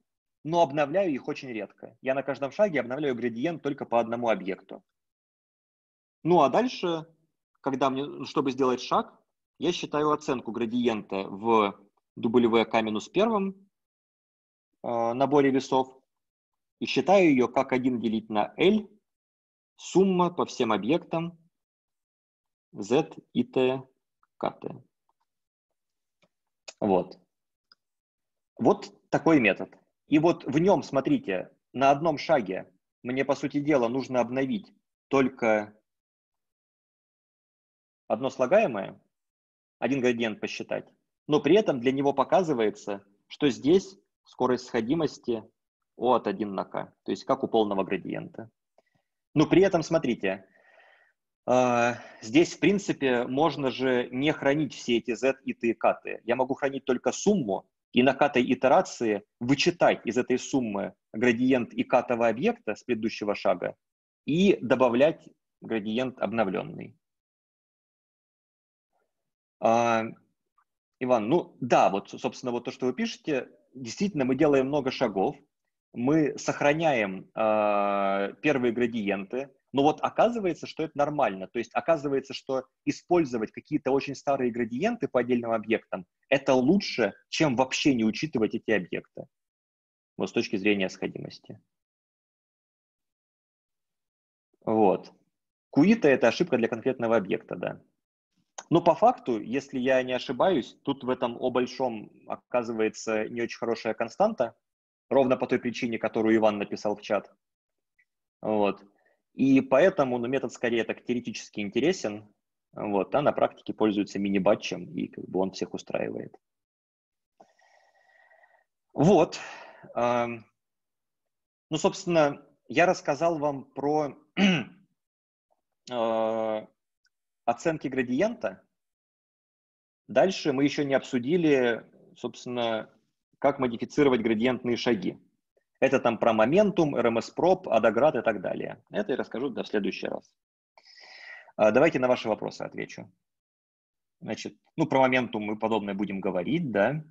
но обновляю их очень редко. Я на каждом шаге обновляю градиент только по одному объекту. Ну а дальше, когда мне, чтобы сделать шаг, я считаю оценку градиента в WK минус первом э, наборе весов и считаю ее как 1 делить на L, сумма по всем объектам Z и T, KT. Вот. Вот такой метод. И вот в нем, смотрите, на одном шаге мне, по сути дела, нужно обновить только одно слагаемое, один градиент посчитать, но при этом для него показывается, что здесь скорость сходимости O от 1 на k, то есть как у полного градиента. Но при этом, смотрите, а, здесь, в принципе, можно же не хранить все эти z и t каты. Я могу хранить только сумму и на катой итерации вычитать из этой суммы градиент и катового объекта с предыдущего шага и добавлять градиент обновленный. А, Иван, ну да, вот, собственно, вот то, что вы пишете, действительно, мы делаем много шагов, мы сохраняем э, первые градиенты, но вот оказывается, что это нормально. То есть оказывается, что использовать какие-то очень старые градиенты по отдельным объектам – это лучше, чем вообще не учитывать эти объекты. Вот с точки зрения сходимости. Вот. Куита – это ошибка для конкретного объекта, да. Но по факту, если я не ошибаюсь, тут в этом о большом оказывается не очень хорошая константа, ровно по той причине, которую Иван написал в чат. Вот. И поэтому ну, метод скорее так теоретически интересен, вот, а на практике пользуется мини-батчем, и как бы он всех устраивает. Вот. Ну, собственно, я рассказал вам про а, оценки градиента. Дальше мы еще не обсудили, собственно, как модифицировать градиентные шаги. Это там про momentum, RMSprop, AdaGrad и так далее. Это я расскажу да, в следующий раз. А, давайте на ваши вопросы отвечу. Значит, ну, про momentum мы подробно будем говорить, да.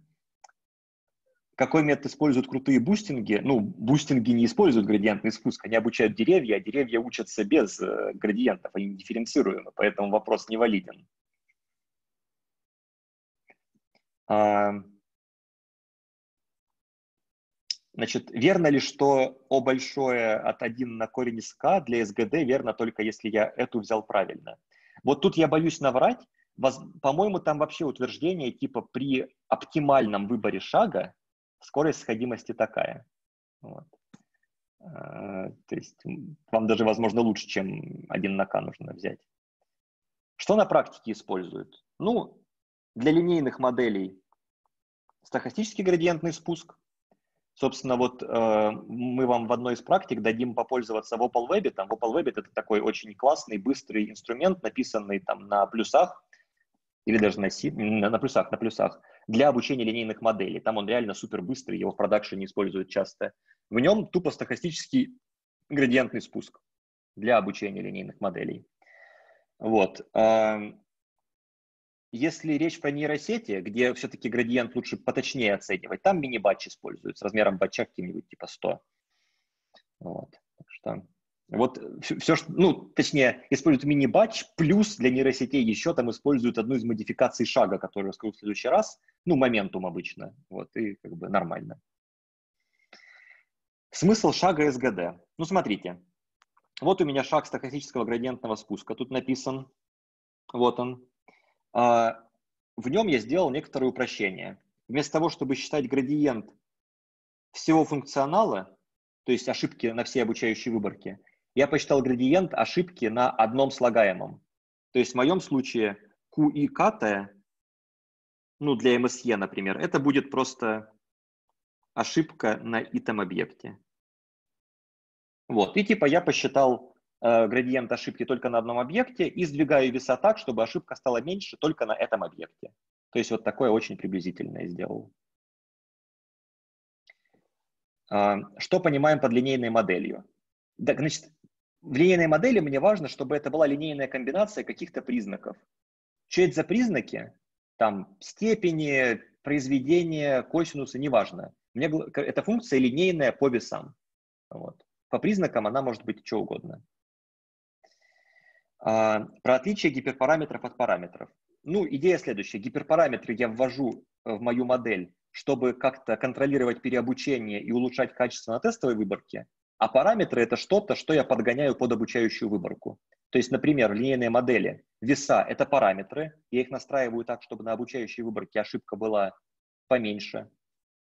Какой метод используют крутые бустинги? Ну, бустинги не используют градиентный спуск, они обучают деревья, а деревья учатся без э, градиентов, они дифференцируемы, поэтому вопрос невалиден. А, Значит, верно ли, что О большое от 1 на корень из К для СГД верно только если я эту взял правильно? Вот тут я боюсь наврать. По-моему, там вообще утверждение типа при оптимальном выборе шага скорость сходимости такая. Вот. А, то есть вам даже, возможно, лучше, чем 1 на К нужно взять. Что на практике используют? Ну, для линейных моделей стохастический градиентный спуск – Собственно, вот э, мы вам в одной из практик дадим попользоваться в Opal Web. Там Opal Web это такой очень классный, быстрый инструмент, написанный там на плюсах или даже на, си, на, на плюсах, на плюсах для обучения линейных моделей. Там он реально супер быстрый, его в продакшене используют часто. В нем тупо стохастический градиентный спуск для обучения линейных моделей. Вот. Эм, если речь про нейросети, где все-таки градиент лучше поточнее оценивать, там мини-батч используют с размером батча каким-нибудь типа 100. Вот. Так что вот все, что, ну, точнее, используют мини-батч, плюс для нейросетей еще там используют одну из модификаций шага, которую расскажу в следующий раз, ну, моментум обычно, вот, и как бы нормально. Смысл шага СГД. Ну, смотрите, вот у меня шаг стохастического градиентного спуска, тут написан, вот он, в нем я сделал некоторые упрощения. Вместо того, чтобы считать градиент всего функционала, то есть ошибки на всей обучающей выборке, я посчитал градиент ошибки на одном слагаемом. То есть в моем случае QI катая, ну, для MSE, например, это будет просто ошибка на итем объекте. Вот, и типа я посчитал градиент ошибки только на одном объекте и сдвигаю веса так, чтобы ошибка стала меньше только на этом объекте. То есть вот такое очень приблизительное сделал. Э, что понимаем под линейной моделью? Так, значит, в линейной модели мне важно, чтобы это была линейная комбинация каких-то признаков. Что это за признаки? Там степени, произведения, косинусы, неважно. Мне, эта функция линейная по весам. Вот. По признакам она может быть что угодно. А, про отличие гиперпараметров от параметров. Ну, идея следующая. Гиперпараметры я ввожу в мою модель, чтобы как-то контролировать переобучение и улучшать качество на тестовой выборке. А параметры — это что-то, что я подгоняю под обучающую выборку. То есть, например, в линейной модели веса — это параметры, я их настраиваю так, чтобы на обучающей выборке ошибка была поменьше.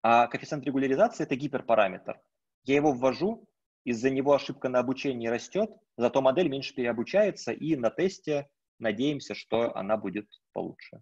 А коэффициент регуляризации — это гиперпараметр. Я его ввожу, из-за него ошибка на обучении растет, зато модель меньше переобучается, и на тесте надеемся, что она будет получше.